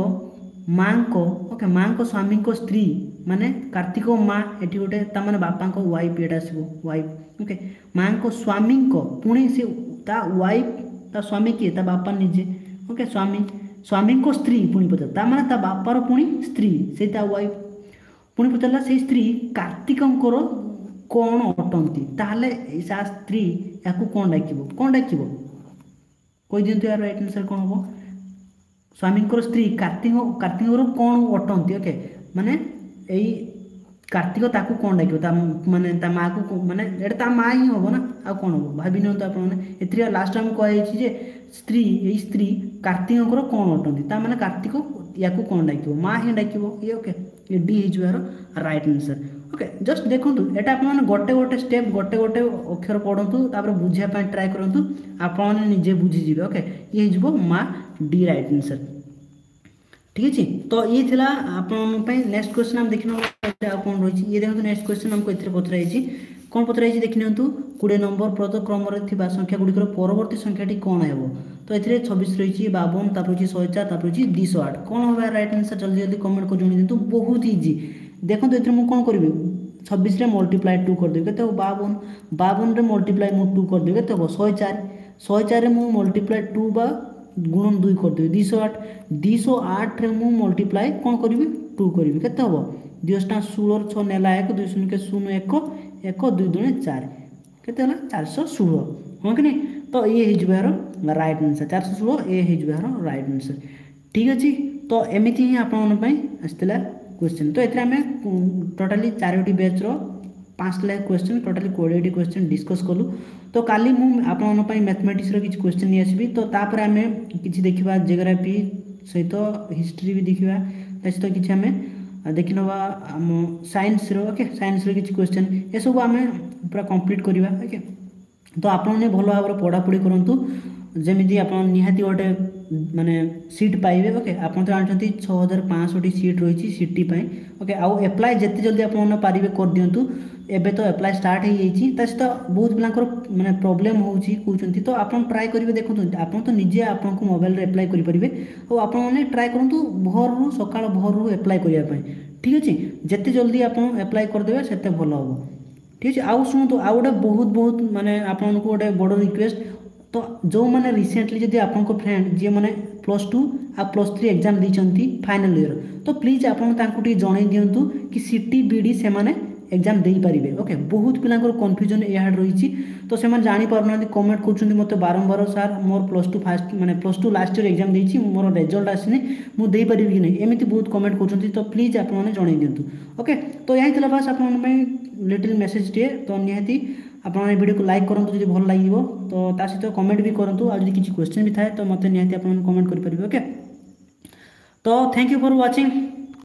माँ को ओके माँ को स्वामी को स्त्री माने कार्तिक माँ ये गोटे मैंने बापा वाइफ ये आस वाइफ ओके माँ को स्वामी को पुणी से वाइफ ता स्वामी किए ता बापा निजे ओके स्वामी स्वामी को स्त्री पुणी पचार बापार पुणी स्त्री से वाइफ पुणी पचारा से स्त्री कार्तिक कौन अटंती ताल स्त्री या कौन डाक कौन डाक कही यार रईट आंसर कौन हम ସ୍ୱାମୀଙ୍କର ସ୍ତ୍ରୀ କାର୍ତ୍ତିକ କାର୍ତ୍ତିକରୁ କ'ଣ ଅଟନ୍ତି ଓକେ ମାନେ ଏଇ କାର୍ତ୍ତିକ ତାକୁ କ'ଣ ଡାକିବ ତା ମାନେ ତା ମାଆକୁ ମାନେ ଏଇଟା ତା ମାଆ ହିଁ ହେବ ନା ଆଉ କ'ଣ ହେବ ଭାବି ନିଅନ୍ତୁ ଆପଣମାନେ ଏଥିରେ ଲାଷ୍ଟ ଆମେ କୁହାଯାଇଛି ଯେ ସ୍ତ୍ରୀ ଏଇ ସ୍ତ୍ରୀ କାର୍ତ୍ତିକଙ୍କର କ'ଣ ଅଟନ୍ତି ତା ମାନେ କାର୍ତ୍ତିକ ୟାକୁ କ'ଣ ଡାକିବ ମାଆ ହିଁ ଡାକିବ ଇଏ ଓକେ ଇଏ ଡି ହେଇଯିବ ଏହାର ରାଇଟ୍ ଆନ୍ସର୍ ଓକେ ଜଷ୍ଟ ଦେଖନ୍ତୁ ଏଇଟା ଆପଣମାନେ ଗୋଟେ ଗୋଟେ ଷ୍ଟେପ୍ ଗୋଟେ ଗୋଟେ ଅକ୍ଷର ପଢ଼ନ୍ତୁ ତାପରେ ବୁଝିବା ପାଇଁ ଟ୍ରାଏ କରନ୍ତୁ ଆପଣମାନେ ନିଜେ ବୁଝିଯିବେ ଓକେ ଇଏ ହେଇଯିବ ମା ଡି ରାଇଟ୍ ଆନ୍ସର୍ ଠିକ୍ ଅଛି ତ ଇଏ ଥିଲା ଆପଣମାନଙ୍କ ପାଇଁ ନେକ୍ସଟ କ୍ୱେଶ୍ଚନ୍ ଆମେ ଦେଖିନେବୁ ଆଉ କ'ଣ ରହିଛି ଇଏ ଦେଖନ୍ତୁ ନେକ୍ସଟ କ୍ୱେଶ୍ଚନ୍ ଆମକୁ ଏଥିରେ ପଚରା ହେଇଛି କ'ଣ ପଚରା ହେଇଛି ଦେଖିନିଅନ୍ତୁ କୋଡ଼ିଏ ନମ୍ବର ପ୍ରଦତ୍ତ କ୍ରମରେ ଥିବା ସଂଖ୍ୟାଗୁଡ଼ିକର ପରବର୍ତ୍ତୀ ସଂଖ୍ୟାଟି କ'ଣ ହେବ ତ ଏଥିରେ ଛବିଶ ରହିଛି ବାବନ ତାପରେ ହେଉଛି ଶହେ ଚାରି ତାପରେ ହେଉଛି ଦୁଇଶହ ଆଠ କ'ଣ ହେବ ରାଇଟ୍ ଆନ୍ସର୍ ଜଲ୍ଦି ଜଲ୍ଦି କମେଣ୍ଟ କରି ଜଣାଇ ଦିଅନ୍ତୁ ବହୁତ ଇଜି ଦେଖନ୍ତୁ ଏଥିରେ ମୁଁ କ'ଣ କରିବି ଛବିଶରେ ମଲ୍ଟିପ୍ଲାଏ ଟୁ କରିଦେବି କେତେ ହେବ ବାବନ ବାବନରେ ମଲ୍ଟିପ୍ଲାଏ ମୁଁ ଟୁ କରିଦେବି କେତେ ହେବ ଶହେ ଚାରି ଶହେ ଚାରିରେ ମୁଁ ମଲ୍ଟିପ୍ଲାଏ ଟୁ ବା ଗୁଣନ ଦୁଇ କରିଦେବି ଦୁଇଶହ ଆଠ ଦୁଇଶହ ଆଠରେ ମୁଁ ମଲ୍ଟିପ୍ଲାଏ କ'ଣ କରିବି ଟୁ କରିବି କେତେ ହେବ ଦୁଇଶହଟା ଷୋହଳ ଛଅ ନେଲା ଏକ ଦୁଇ ଶୂନ ଶୂନ ଏକ ଏକ ଦୁଇ ଦୁଇ ଚାରି କେତେ ହେଲା ଚାରିଶହ ଷୋହଳ ହଁ କି ନାହିଁ ତ ଏ ହେଇଯିବ ଏହାର ରାଇଟ୍ ଆନ୍ସର୍ ଚାରିଶହ ଷୋହଳ ଏ ହେଇଯିବ ଏହାର ରାଇଟ୍ ଆନ୍ସର୍ ଠିକ୍ ଅଛି ତ ଏମିତି ହିଁ ଆପଣମାନଙ୍କ ପାଇଁ ଆସିଥିଲା क्वेश्चन तो एथेर आम टोटाली चारोटी बैच्र পাঁচটা কোশ্চেন টোটালি কোড়িয়েটি কোশ্চেন ডিসকস কলু তো কালি মু আপনার ম্যাথমেটিক্সর কিছু কোশ্চেন নিয়ে আসবি তো তাপরে আমি কিছু দেখা জিওগ্রাফি সহিত হিস্ট্রি বি দেখা তা সহ কিছু আমি দেখি নেবা আম সাইন্সর ওকে সাইন্সর কিছু কোশ্চেন এসব আমি পুরা কমপ্লিট করা ওকে তো আপনার ভাল ভাবে পড়াপড়ি করতু যেমি আপনার নিহতি গোটে ମାନେ ସିଟ୍ ପାଇବେ ଓକେ ଆପଣ ତ ଜାଣିଛନ୍ତି ଛଅ ହଜାର ପାଞ୍ଚଶହଟି ସିଟ୍ ରହିଛି ସିଟି ପାଇଁ ଓକେ ଆଉ ଆପ୍ଲାଏ ଯେତେ ଜଲ୍ଦି ଆପଣମାନେ ପାରିବେ କରିଦିଅନ୍ତୁ ଏବେ ତ ଆପ୍ଲାଏ ଷ୍ଟାର୍ଟ ହେଇଯାଇଛି ତା ସହିତ ବହୁତ ପିଲାଙ୍କର ମାନେ ପ୍ରୋବ୍ଲେମ୍ ହେଉଛି କହୁଛନ୍ତି ତ ଆପଣ ଟ୍ରାଏ କରିବେ ଦେଖନ୍ତୁ ଆପଣ ତ ନିଜେ ଆପଣଙ୍କ ମୋବାଇଲରେ ଆପ୍ଲାଏ କରିପାରିବେ ଆଉ ଆପଣମାନେ ଟ୍ରାଏ କରନ୍ତୁ ଭୋରରୁ ସକାଳ ଭୋରରୁ ଆପ୍ଲାଏ କରିବା ପାଇଁ ଠିକ୍ ଅଛି ଯେତେ ଜଲ୍ଦି ଆପଣ ଆପ୍ଲାଏ କରିଦେବେ ସେତେ ଭଲ ହେବ ଠିକ୍ ଅଛି ଆଉ ଶୁଣନ୍ତୁ ଆଉ ଗୋଟେ ବହୁତ ବହୁତ ମାନେ ଆପଣଙ୍କୁ ଗୋଟେ ବଡ଼ ରିକ୍ୱେଷ୍ଟ तो जो मैंने रिसेंटली जब आप फ्रेंड जी मैंने प्लस टू आ plus three exam final year तो प्लीज आपत जन दिंतु कि सी टी बी डी से एग्जाम दे पारे ओके बहुत पिला कन्फ्यूजन या रही तो से जापार ना कमेंट कर मतलब बारंबार सार मोर प्लस टू फास्ट मैंने plus two last year exam मोर रेजल्ट आसने मुझे कि नहीं एमती बहुत कमेंट कर तो प्लीज आपने जन दिंतु ओके तो यही फास्ट आप लिटिल मेसेज टे तो निहती আপনার এই ভিডিওকে লাইক করতু যদি ভাল লাগিব তো তা সহ কমেন্ট বি করতু আর যদি কিছু কোশ্চেন বি থাকে তো মতো নিহতি আপনার কমেন্ট করে পারবে ওকে তো থ্যাংক ইউ ফর ওয়াচিং